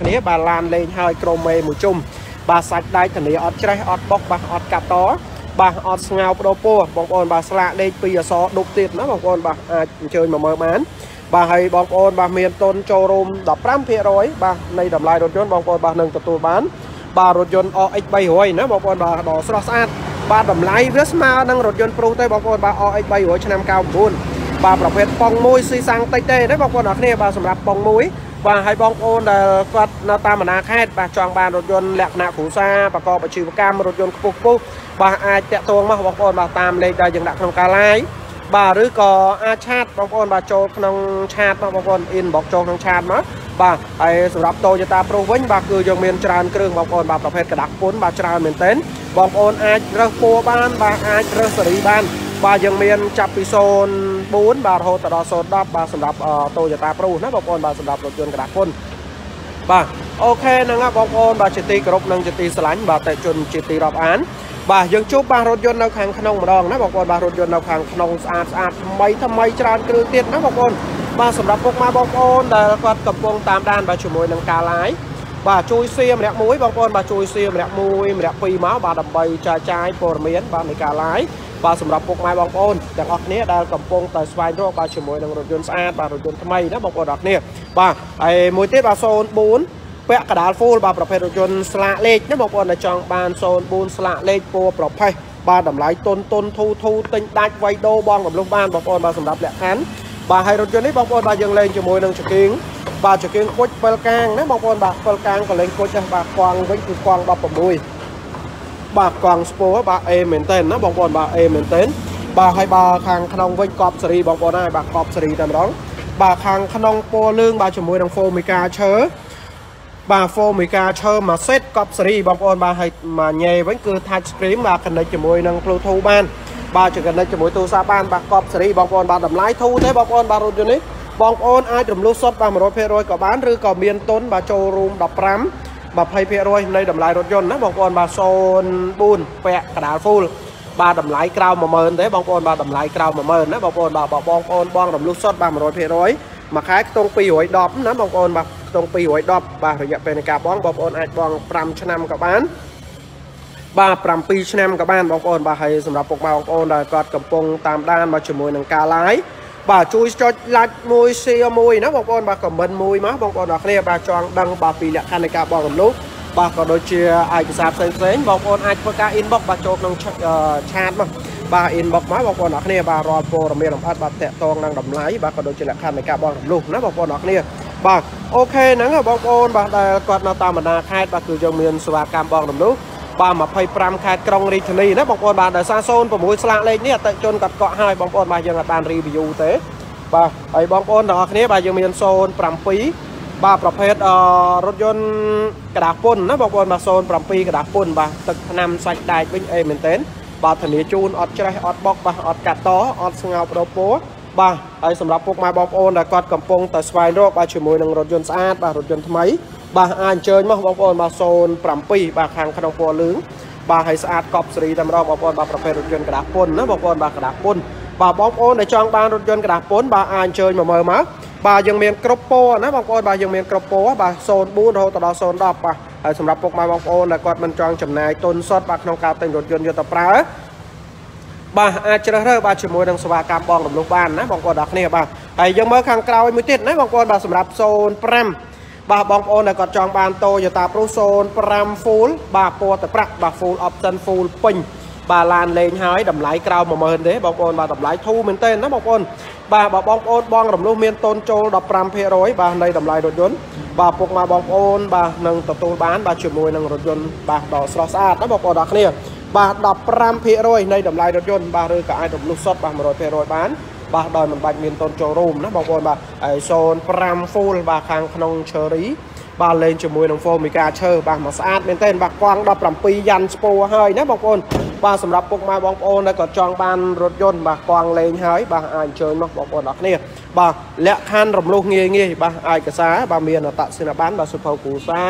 គ្នាបាទឡានលេងហើយក្រុមមេមួយជុំបាទសាច់ដែកធានាអត់ច្រេះអត់បុកបាទអត់កាត់តបាទអត់ស្ងោបដោពោះបងប្អូនបាទស្លាកលេខ2អសដប់ទៀតណាបងប្អូនបាទអាចអញ្ជើញមកមើលបានបាទហើយបងប្អូនបាទមានតុនចូលរួម15%បាទនៃតម្លៃរថយន្តបងប្អូនបាទនឹងទទួលបាន បាទរថយន្ត OX 300ណាបងប្អូនបាទដ៏ស្រស់ស្អាតបាទតម្លៃវាស្មើនឹងរថយន្តព្រុសទេបងប្អូនបាទ OX 300ឆ្នាំ99បាទប្រភេទប៉ុងមួយស៊ីសាំងតិចទេណាបងប្អូនអរគ្នាបាទសម្រាប់ប៉ុងមួយ បាទហើយបងប្អូនដែលគាត់នៅតាមបណ្ដាខេត្តបាទចង់បានរថយន្តលក្ខណៈគ្រួសារប្រកបអាជីវកម្មរថយន្តខ្ពស់ខ្ពស់បាទអាចតាក់ទងមកបងប្អូនបាទតាមលេខដែលយើងដាក់ក្នុងការ live បាទឬក៏អាចឆាតបងប្អូនបាទចូលក្នុងឆាតមកបងប្អូន inbox ចូលក្នុងឆាតមកបាទហើយសម្រាប់ Toyota Pro វិញបាទគឺយើងមានច្រើនគ្រឿងបងប្អូនបាទប្រភេទกระดาษពុនបាទច្រើនមែនទែនបងប្អូនអាចរើសពណ៌បានបាទអាចរើសសេរីបាន បាទយើងមានចាប់ពី04បាទរហូតដល់010បាទសម្រាប់ Toyota Prius ណាបងប្អូនបាទសម្រាប់រថយន្តក្រាស់ពុនបាទអូខេហ្នឹងហើយបងប្អូនបាទជាទីគោរពនិងជាទីស្រឡាញ់បាទតេជនជាទីរាប់អានបាទយើងជួបបាទរថយន្តនៅខាងក្នុងម្ដងណាបងប្អូនបាទរថយន្តនៅខាងក្នុងស្អាតស្អាតថ្មីថ្មីច្រើនគ្រឿងទៀតណាបងប្អូនបាទសម្រាប់ពុកម៉ែបងប្អូនដែលគាត់កំពុងតាមដានបាទជាមួយនឹងការ live បាទជួយសៀម្នាក់មួយបងប្អូនបាទជួយសៀម្នាក់មួយម្នាក់ពីរមកបាទដើម្បីចែកចាយព័ត៌មានបាទនៃការ live បាទសម្រាប់ពុកម៉ែបងប្អូនទាំងអស់គ្នាដែលកំពុងតែស្វែងរកបាទជាមួយនឹងរថយន្តស្អាតបាទរថយន្តថ្មីណាបងប្អូនទាំងអស់គ្នាបាទហើយមួយទៀតបាទ04ពាក់កដាល full បាទប្រភេទរថយន្តស្លាកលេខណាបងប្អូនដែលចង់បាន04ស្លាកលេខពណ៌ប្រផេះបាទតម្លៃតុនតុនធូធូទិញដាច់វៃដូបងរំលោះបានបងប្អូនបាទសម្រាប់លក្ខខណ្ឌបាទហើយរថយន្តនេះបងប្អូនបាទយើងលេងជាមួយនឹងចង្គៀង បាទចង្គៀងគុជ7កាងណាបងប្អូនបាទ7កាងក៏លេងគុជដែរបាទកង់វិញគឺកង់16បាទកង់ស្ពោបាទអេមែនតើណាបងប្អូនបាទអេមែនតើបាទហើយបាទខាងក្នុងវិញកប់សេរីបងប្អូនហើយបាទកប់សេរីតែម្ដងបាទខាងក្នុងពណ៌លឿងបាទជាមួយនឹង Formica ឈើបាទ Formica ឈើមួយសេតកប់សេរីបងប្អូនបាទហើយមួយញ៉េវិញគឺ touch screen បាទ connect ជាមួយនឹង Bluetooth បានបាទចង្កណិចជាមួយទូរស័ព្ទបានបាទកប់សេរីបងប្អូនបាទតម្លៃធូរទេបងប្អូនបាទរថយន្តនេះ បងប្អូនអាចរំលោះសុទ្ធបាទ100%ក៏បានឬក៏មានទុនបាទចូលរួម15 20%នៃតម្លៃរថយន្តណាបងប្អូនបាទ04ពាក់កដាល full បាទតម្លៃក្រៅ10000ទេបងប្អូនបាទតម្លៃក្រៅ10000ណាបងប្អូនបាទបងប្អូនបងរំលោះសុទ្ធបាទ100%មួយខែខ្ទង់210ណាបងប្អូនបាទខ្ទង់210បាទរយៈពេលនៃការបងបងប្អូនអាចបង5ឆ្នាំក៏បានបាទ7ឆ្នាំក៏បានបងប្អូនបាទហើយសម្រាប់ពុកម៉ែបងប្អូនដែលគាត់កំពុងតាមដានមកជាមួយនឹងការ live បាទជួយចុច like មួយ share មួយណាបងប្អូនបាទ comment មួយមកបងប្អូនអរគ្នាបាទចង់ដឹងបាទពីលក្ខខណ្ឌនៃការបងរំលោភបាទក៏ដូចជាឯកសារផ្សេងផ្សេងបងប្អូនអាចធ្វើការ inbox បាទចូលក្នុងឆាតមកបាទ inbox មកបងប្អូនអរគ្នាបាទរាល់ព័ត៌មានលម្អិតបាទតាក់ទងនឹងតម្លៃបាទក៏ដូចជាលក្ខខណ្ឌនៃការបងរំលោភណាបងប្អូនអរគ្នាបាទអូខេហ្នឹងបងប្អូនបាទដែលគាត់នៅតាមបណ្ដាខេត្តបាទគឺយើងមានសេវាកម្មបងរំលោភ បាទ25ខេត្តក្រុងរាជធានីណាបងប្អូនបាទដោយសារ06ស្លាកលេខនេះអតិជនកាត់កក់ហើយបងប្អូនបាទយើងអាចបាន review ទេបាទហើយបងប្អូនទាំងអស់គ្នាបាទយើងមាន07បាទប្រភេទអឺរថយន្តกระดาษពុនណាបងប្អូនបាទ07กระดาษពុនបាទទឹកថ្នាំសាច់ដែកវិញអេមែនតើបាទធានាជូនអត់ច្រេះអត់បុកបាទអត់កាត់តអត់ស្ងោបដោពោបាទហើយសម្រាប់ពុកម៉ែបងប្អូនដែលគាត់កំពុងតែស្វែងរកបាទជាមួយនឹងរថយន្តស្អាតបាទរថយន្តថ្មី បាទអាចអញ្ជើញមកបងប្អូនបាទ07បាទខាងក្នុងពណ៌លឿងបាទហើយស្អាតកប់សេរីតែម្ដងបងប្អូនបាទប្រភេទរថយន្តក្តារពុនណាបងប្អូនបាទក្តារពុនបាទបងប្អូនដែលចង់បានរថយន្តក្តារពុនបាទអាចអញ្ជើញមកមើលមកបាទយើងមានគ្រប់ពណ៌ណាបងប្អូនបាទយើងមានគ្រប់ពណ៌បាទ04រហូតដល់010បាទហើយសម្រាប់ពុកម៉ែបងប្អូនដែលគាត់មិនចង់ចំណាយទុនសុទ្ធបាទក្នុងការទិញរថយន្តយកទៅប្រើបាទអាចជ្រើសរើសបាទជាមួយនឹងសេវាកម្មបងរំលោះបានណាបងប្អូនដល់គ្នាបាទហើយយើងមើលខាងក្រោយមួយទៀតណាបងប្អូនបាទសម្រាប់05 បាទបងប្អូនដែលគាត់ចង់បាន Toyota Pro 05 Full បាទពណ៌ទឹកប្រាក់បាទ Full option Full ពេញបាទឡានលេងហើយតម្លៃក្រៅ10000ទេបងប្អូនបាទតម្លៃធូរមែនទេណាបងប្អូនបាទបើបងប្អូនបងរំលោះមានតូនចូល15%បាទនៃតម្លៃរថយន្តបាទពុកម៉ែបងប្អូនបាទនឹងទទួលបានបាទជាមួយនឹងរថយន្តបាទដ៏ស្រស់ស្អាតណាបងប្អូនដល់គ្នាបាទ15%នៃតម្លៃរថយន្តបាទឬក៏អាចរំលោះសុទ្ធបាទ100%បាន បាទដោយមិនបាច់មានតូនចូលរួមណាបងប្អូនបាទហើយ05 full បាទខាងក្នុង Cherry បាទលេងជាមួយនឹង Formica ឈើបាទមកស្អាតមែនទែនបាទកង់17យ៉ាន់ស្ពោហើយណាបងប្អូនបាទសម្រាប់ពុកម៉ែបងប្អូនដែលក៏ចង់បានរថយន្តបាទកង់លេងហើយបាទអាចអញ្ជើញមកបងប្អូនអរគ្នាបាទលក្ខខណ្ឌរំលោះងាយងាយបាទឯកសារបាទមានអត្តសញ្ញាណប័ណ្ណបាទសុភៅគ្រូសា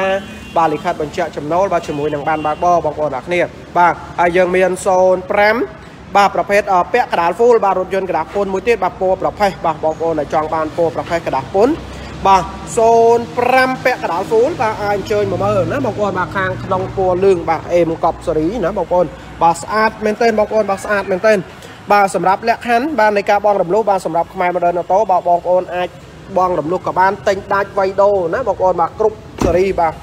បាទលិខិតបញ្ជាក់ចំណូលបាទជាមួយនឹងបានបើកបបងប្អូនអរគ្នាបាទហើយយើងមាន05 បាទប្រភេទពាក់កដាល full បាទរថយន្តកដាពុនមួយទៀតបាទពណ៌ប្រផេះបាទបងប្អូនដែលចង់បានពណ៌ប្រផេះកដាពុនបាទ05ពាក់កណ្ដាលហ្វូលបាទអាចអញ្ជើញមកមើលណាបងប្អូនបាទខាងក្នុងពណ៌លឿងបាទអេមកប់សេរីណាបងប្អូនបាទស្អាតមែនទែនបងប្អូនបាទស្អាតមែនទែនបាទសម្រាប់លក្ខខណ្ឌបាទនៃការបងរំលោះបាទសម្រាប់ខ្មែរ Modern Auto បាទបងប្អូនអាចបងរំលោះក៏បានទិញដាច់វៃដូណាបងប្អូនបាទគ្រប់សេរីបាទ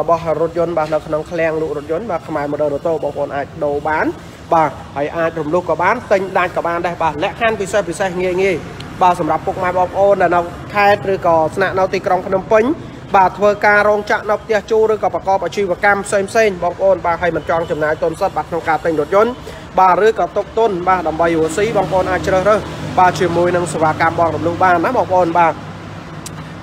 របស់រថយន្តបាទនៅក្នុងឃ្លាំងលក់រថយន្តបាទខ្មែរ Modern Auto បងប្អូនអាចដូរបាន បាទហើយអាចរំលោះក៏បានទិញដាច់ក៏បានដែរបាទលក្ខខណ្ឌពិសេសពិសេសងាយងាយបាទសម្រាប់ពុកម៉ែបងប្អូនដែលនៅខេត្តឬក៏ស្នាក់នៅទីក្រុងភ្នំពេញបាទធ្វើការរោងចក្រនៅផ្ទះជួលឬក៏ប្រកបអាជីវកម្មផ្សេងផ្សេងបងប្អូនបាទហើយមិនចង់ចំណាយទុនសុទ្ធបាទក្នុងការទិញរថយន្តបាទឬក៏ទុកទុនបាទដើម្បីរស់ស៊ីបងប្អូនអាចជ្រើសរើសបាទជាមួយនឹងសេវាកម្មបងរំលោះបានណាបងប្អូនបាទ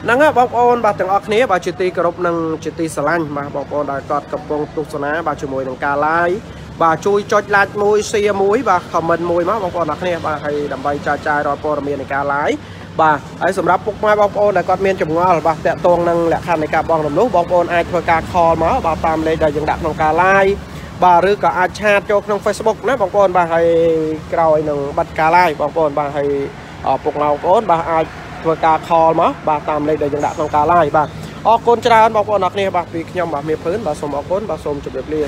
ហ្នឹងហើយបងប្អូនបាទទាំងអស់គ្នាបាទជាទីគោរពនិងជាទីស្រឡាញ់បាទបងប្អូនដែលគាត់កំពុងទស្សនាបាទជាមួយនឹងការ live បាទជួយចុច like មួយ share មួយបាទ comment មួយមកបងប្អូនអរគ្នាបាទហើយដើម្បីចែកចាយរាល់ព័ត៌មាននៃការ live បាទហើយសម្រាប់ពុកម៉ែបងប្អូនដែលគាត់មានចម្ងល់បាទតាក់ទងនឹងលក្ខខណ្ឌនៃការបងរំលោះបងប្អូនអាចធ្វើការ call មកបាទតាមលេខដែលយើងដាក់ក្នុងការ live បាទឬក៏អាចឆាតចូលក្នុង Facebook ណាបងប្អូនបាទហើយក្រោយនឹងបិទការ live បងប្អូនបាទហើយពុកម៉ែបងប្អូនបាទអាចធ្វើការ call មកបាទតាមលេខដែលយើងដាក់ក្នុងការ live បាទអរគុណច្រើនបងប្អូនអរគ្នាបាទពីខ្ញុំបាទមៀភឿនបាទសូមអរគុណបាទសូមជម្រាបលា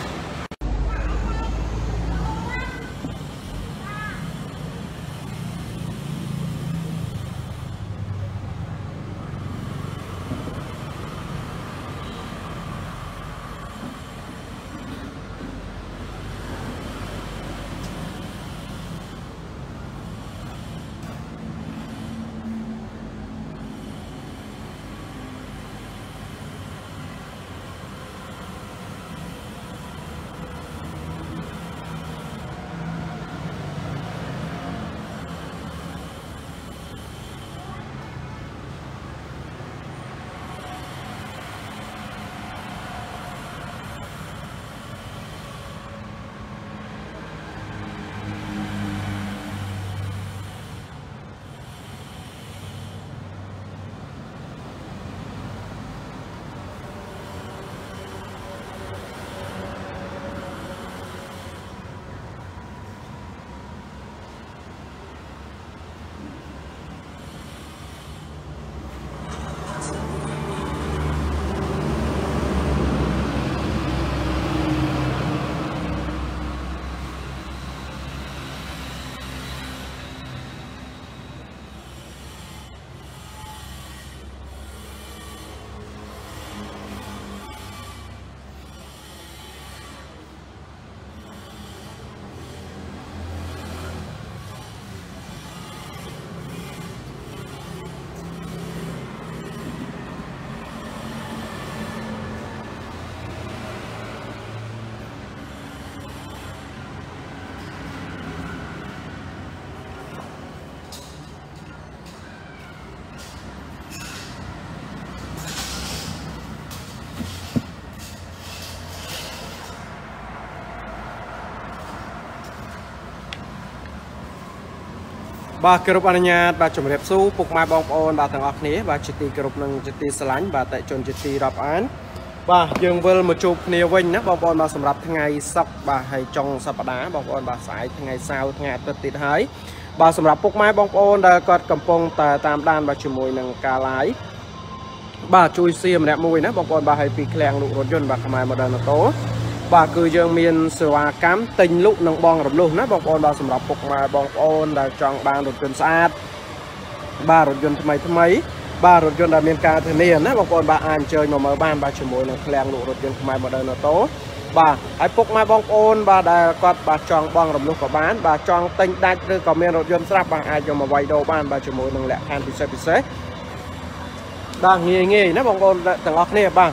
បាទគោរពអនុញ្ញាតបាទជំរាបសួរពុកម៉ែបងប្អូនបាទទាំងអស់គ្នាបាទជាទីគោរពនិងជាទីស្រឡាញ់បាទតេជនជាទីរាប់អាន បាទយើងវិលមកជួបគ្នាវិញណាបងប្អូនបាទសម្រាប់ថ្ងៃសុក្របាទហើយចុងសប្តាហ៍បងប្អូនបាទស្អែកថ្ងៃសៅរ៍ថ្ងៃអាទិត្យទៀតហើយបាទសម្រាប់ពុកម៉ែបងប្អូនដែលគាត់កំពុងតែតាមដានបាទជាមួយនឹងការ live បាទជួយសៀមម្នាក់មួយណាបងប្អូនបាទហើយពីឃ្លាំងលក់រថយន្តបាទខ្មែរ Modern Auto បាទគឺយើងមានសេវាកម្មទិញលក់និងបងរំលោះណាបងប្អូនបាទសម្រាប់ពុកម៉ែបងប្អូនដែលចង់បានរថយន្តស្អាតបាទរថយន្តថ្មីថ្មីបាទរថយន្តដែលមានការធានាណាបងប្អូនបាទអាចអញ្ជើញមកមើលបានបាទជាមួយនឹងឃ្លាំងលក់រថយន្តខ្មែរ Modern Auto បាទហើយពុកម៉ែបងប្អូនបាទដែលគាត់បាទចង់បងរំលោះក៏បានបាទចង់ទិញដាច់ឬក៏មានរថយន្តស្រាប់បាទអាចយកមកវាយដូរបានបាទជាមួយនឹងលក្ខខណ្ឌពិសេសពិសេសបាទងាយងាយណាបងប្អូនទាំងអស់គ្នាបាទ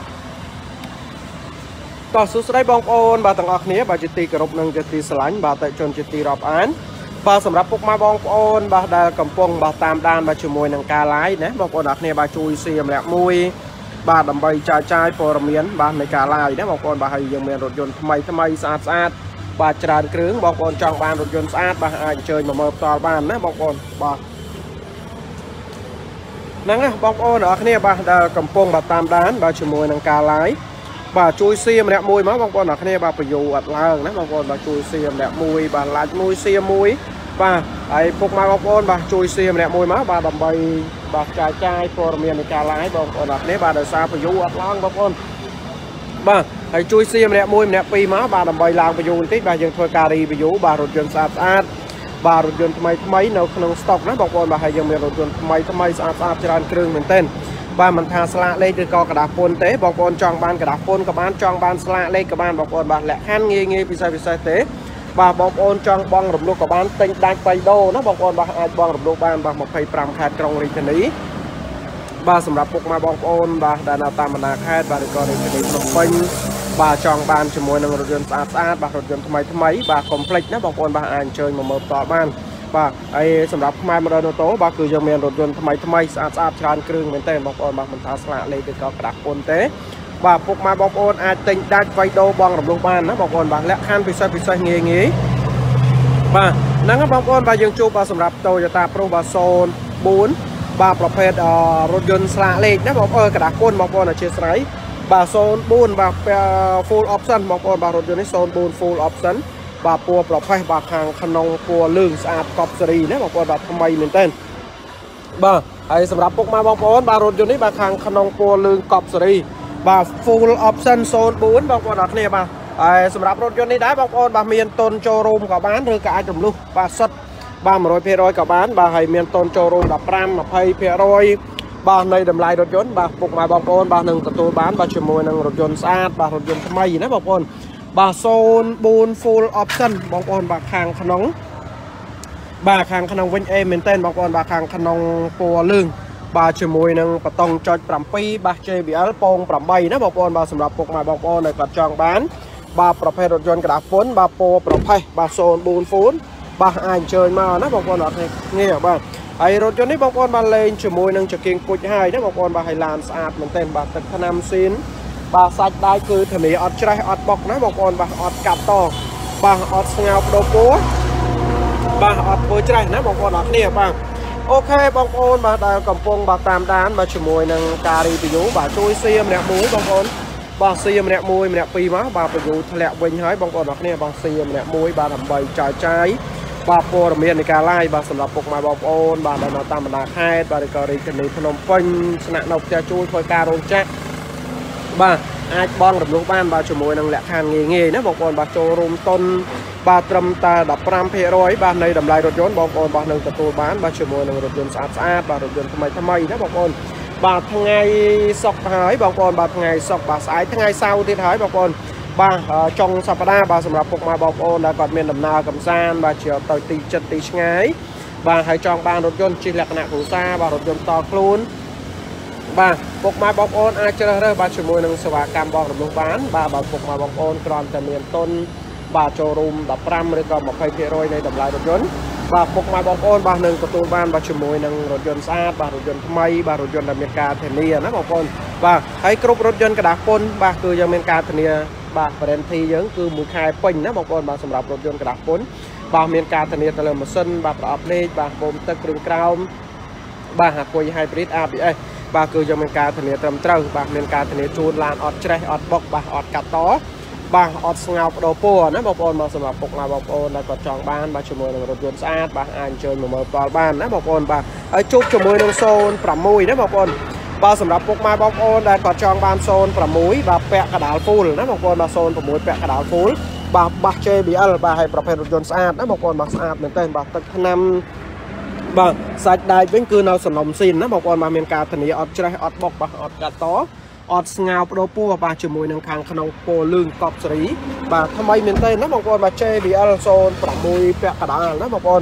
ក៏សួស្តីបងប្អូនបាទទាំងអស់គ្នាបាទជាទីគោរពនិងជាទីស្រឡាញ់បាទតេជនជាទីរាប់អានបាទសម្រាប់ពុកម៉ែបងប្អូនបាទដែលកំពុងបាទតាមដានបាទជាមួយនឹងការ live ណាបងប្អូនអរគ្នាបាទជួយសៀមម្នាក់មួយបាទដើម្បីចាយចាយព័ត៌មានបាទនៃការ live ណាបងប្អូនបាទហើយយើងមានរថយន្តថ្មីថ្មីស្អាតស្អាតបាទច្រើនគ្រឿងបងប្អូនចង់បានរថយន្តស្អាតបាទអាចអញ្ជើញមកមើលផ្ទាល់បានណាបងប្អូនបាទហ្នឹងណាបងប្អូនអរគ្នាបាទដែលកំពុងបាទតាមដានបាទជាមួយនឹងការ live បាទជួយសៀម្នាក់មួយមកបងប្អូនអ្នកគ្នាបាទប្រយោអត់ឡើងណាបងប្អូនបាទជួយសៀម្នាក់មួយបាទឡាច់មួយសៀមួយបាទហើយពុកម៉ែបងប្អូនបាទជួយសៀម្នាក់មួយមកបាទដើម្បីបាទចាយចាយព័ត៌មាននៃការ live បងប្អូនអរគ្នាបាទដោយសារ view អត់ឡើងបងប្អូនបាទហើយជួយសៀម្នាក់មួយម្នាក់ពីរមកបាទដើម្បីឡើង view បន្តិចបាទយើងធ្វើការ review បាទរថយន្តស្អាតស្អាតបាទរថយន្តថ្មីថ្មីនៅក្នុង stock ណាបងប្អូនបាទហើយយើងមានរថយន្តថ្មីថ្មីស្អាតស្អាតច្រើនគ្រឿងមែនទែន បាទមិនថាស្លាកលេខឬក៏กระดาษពុនទេបងប្អូនចង់បានកระดาษពុនក៏បានចង់បានស្លាកលេខក៏បានបងប្អូនបាទលក្ខខណ្ឌងាយងាយពិសេសពិសេសទេបាទបងប្អូនចង់បងរំលោះក៏បានទិញដាច់បៃដូណាបងប្អូនបាទអាចបងរំលោះបានបាទ25ខេត្តក្រុងរាជធានីបាទសម្រាប់ពុកម៉ែបងប្អូនបាទដែលនៅតាមបណ្ដាខេត្តបាទឬក៏រាជធានីភ្នំពេញបាទចង់បានជាមួយនឹងរថយន្តស្អាតស្អាតបាទរថយន្តថ្មីថ្មីបាទកុំភ្លេចណាបងប្អូនបាទអាចអញ្ជើញមកមើលផ្ទាល់បាន បាទហើយសម្រាប់ខ្មែរ Model Auto បាទគឺយើងមានរថយន្តថ្មីថ្មីស្អាតស្អាតច្រើនគ្រឿងមែនទែនបងប្អូនបាទមិនថាស្លាកលេខឬក៏ក្តាស់ពុនទេបាទពុកម៉ែបងប្អូនអាចទិញដាច់វៃដូបងរំលោះបានណាបងប្អូនបាទលក្ខខណ្ឌពិសេសពិសេសងាយងាយបាទហ្នឹងបងប្អូនបាទយើងជួបបាទសម្រាប់ Toyota Pro បាទ04បាទប្រភេទរថយន្តស្លាកលេខណាបងប្អូនក្តាស់ពុនបងប្អូនអធិស្ឋានបាទ04បាទ full option បងប្អូនបាទរថយន្តនេះ04 full option បាទពណ៌ប្រផេះបាទខាងក្នុងពណ៌លឿងស្អាតកប់សេរីណាបងប្អូនបាទថ្មីមែនទែនបាទហើយសម្រាប់ពុកម៉ែបងប្អូនបាទរថយន្តនេះបាទខាងក្នុងពណ៌លឿងកប់សេរីបាទ full option 04បងប្អូនអរគ្នាបាទហើយសម្រាប់រថយន្តនេះដែរបងប្អូនបាទមានតុនចូលរួមក៏បានឬក៏អាចរំលោះបាទសុទ្ធបាទ100%ក៏បានបាទហើយមានតុនចូលរួម15 20%បាទនៃតម្លៃរថយន្តបាទពុកម៉ែបងប្អូនបាទនឹងទទួលបានបាទជាមួយនឹងរថយន្តស្អាតបាទរថយន្តថ្មីណាបងប្អូន បាទ04 full option បងប្អូនបាទខាងក្នុងបាទខាងក្នុងវិញអេមែនតើបងប្អូនបាទខាងក្នុងពណ៌លឿងបាទជាមួយនឹងបតុងចុច7បាទ JBL ពង8ណាបងប្អូនបាទសម្រាប់ពុកម៉ែបងប្អូនដែលគាត់ចង់បានបាទប្រភេទរថយន្តក្តារពុនបាទពណ៌ប្រផេះបាទ04 full បាទអាចអញ្ជើញមកណាបងប្អូនអត់ទេងាយបាទហើយរថយន្តនេះបងប្អូនបានលេងជាមួយនឹងចង្គៀងពុជហើយណាបងប្អូនបាទហើយឡានស្អាតមែនទែនបាទទឹកថ្នាំស៊ីន បាទសាច់ដៃគឺធានាអត់ច្រេះអត់បុកណាបងប្អូនបាទអត់កាត់តបាទអត់ស្ងោបដោពោះបាទអត់ធ្វើច្រេះណាបងប្អូនអរគ្នាបាទអូខេបងប្អូនបាទដែលកំពុងបាទតាមដានបាទជាមួយនឹងការ review បាទជួយសៀម្នាក់មួយបងប្អូនបាទសៀម្នាក់មួយម្នាក់ពីរមកបាទ review ធ្លាក់វិញហើយបងប្អូនអរគ្នាបាទសៀម្នាក់មួយបាទដើម្បីចាយចាយបាទព័ត៌មាននៃការ live បាទសម្រាប់ពុកម៉ែបងប្អូនបាទដែលនៅតាមបណ្ដាខេត្តបាទឬក៏រាជធានីភ្នំពេញស្នាក់នៅផ្ទះជួលធ្វើការរោងចក្រ បាទអាចបងរំលោះបានបាទជាមួយនឹងលក្ខខណ្ឌងាយងាយណាបងប្អូនបាទចូលរួមតុនបាទត្រឹមតែ15%បាទនៃតម្លៃរថយន្តបងប្អូនបាទនឹងទទួលបានបាទជាមួយនឹងរថយន្តស្អាតស្អាតបាទរថយន្តថ្មីថ្មីណាបងប្អូនបាទថ្ងៃសុក្រហើយបងប្អូនបាទថ្ងៃសុក្របាទស្អែកថ្ងៃសៅរ៍ទៀតហើយបងប្អូនបាទចុងសប្តាហ៍បាទសម្រាប់ពុកម៉ែបងប្អូនដែលគាត់មានដំណើរកំសាន្តបាទជាទៅទីចិត្តទីឆ្ងាយបាទហើយចង់បានរថយន្តជិះលក្ខណៈគ្រួសារបាទរថយន្តតខ្លួន បាទពុកម៉ែបងប្អូនអាចជ្រើសរើសបាទជាមួយនឹងសេវាកម្មបងរំលោះបាន បាទបើពុកម៉ែបងប្អូនគ្រាន់តែមានទុនបាទចូលរួម15ឬក៏20%នៃតម្លៃរថយន្តបាទពុកម៉ែបងប្អូនបាទនឹងទទួលបានបាទជាមួយនឹងរថយន្តស្អាតបាទរថយន្តថ្មីបាទរថយន្តដែលមានការធានាណាបងប្អូនបាទហើយគ្រប់រថយន្តកដាស់ពុនបាទគឺយើងមានការធានាបាទ warranty យើងគឺមួយខែពេញណាបងប្អូនបាទសម្រាប់រថយន្តកដាស់ពុនបាទមានការធានាទៅលើម៉ាស៊ីនបាទប្រអប់លេខបាទបូមទឹកគ្រឿងក្រោមបាទអាគុយ hybrid ABS បាទគឺយើងមានការធានាត្រឹមត្រូវបាទមានការធានាជូនឡានអត់ច្រេះអត់បុកបាទអត់កាត់តបាទអត់ស្ងោបដោពណ៌ណាបងប្អូនមកសម្រាប់ពុកម៉ែបងប្អូនដែលគាត់ចង់បានបាទជាមួយនឹងរថយន្តស្អាតបាទអាចអញ្ជើញមកមើលផ្ទាល់បានណាបងប្អូនបាទហើយជួបជាមួយនឹង06ណាបងប្អូនបាទសម្រាប់ពុកម៉ែបងប្អូនដែលគាត់ចង់បាន06បាទពាក់កដាល full ណាបងប្អូនបាទ06ពាក់កដាល full បាទបាស JBL បាទហើយប្រភេទរថយន្តស្អាតណាបងប្អូនបាទស្អាតមែនទែនបាទទឹកថ្នាំ បាទសាច់ដែកវិញគឺនៅសំណុំស៊ីនណាបងប្អូនបាទមានការធានាអត់ច្រេះអត់បុកបាទអត់កាត់តអត់ស្ងោបដោពោះបាទជាមួយនឹងខាងក្នុងពោលឿងកប់សេរីបាទថ្មីមែនទេណាបងប្អូនបាទ JBL 06ពាក់កដាលណាបងប្អូន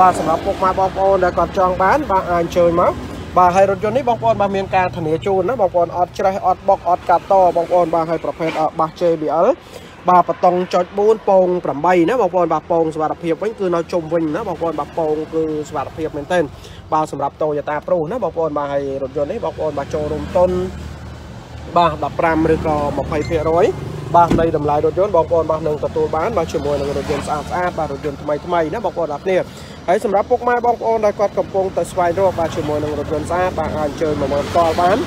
បាទសម្រាប់ពុកម៉ែបងប្អូនដែលគាត់ចង់បានបាទអាចអញ្ជើញមកបាទហើយរថយន្តនេះបងប្អូនបាទមានការធានាជូនណាបងប្អូនអត់ច្រេះអត់បុកអត់កាត់តបងប្អូនបាទហើយប្រភេទបាស JBL បាទបតង់ចុច4ពង8ណាបងប្អូនបាទពងសុវត្ថិភាពវិញគឺនៅជុំវិញណាបងប្អូនបាទពងគឺសុវត្ថិភាពមែនទែនបាទសម្រាប់ Toyota Pro ណាបងប្អូនបាទហើយរថយន្តនេះបងប្អូនបាទចូលរួមតុនបាទ15ឬក៏20%បាទនៃតម្លៃរថយន្តបងប្អូនបាទនឹងទទួលបានបាទជាមួយនឹងរថយន្តស្អាតស្អាតបាទរថយន្តថ្មីថ្មីណាបងប្អូនអរគ្នាហើយសម្រាប់ពុកម៉ែបងប្អូនដែលគាត់កំពុងតែស្វែងរកបាទជាមួយនឹងរថយន្តស្អាតបាទអាចអញ្ជើញមកមើលផ្ទាល់បាន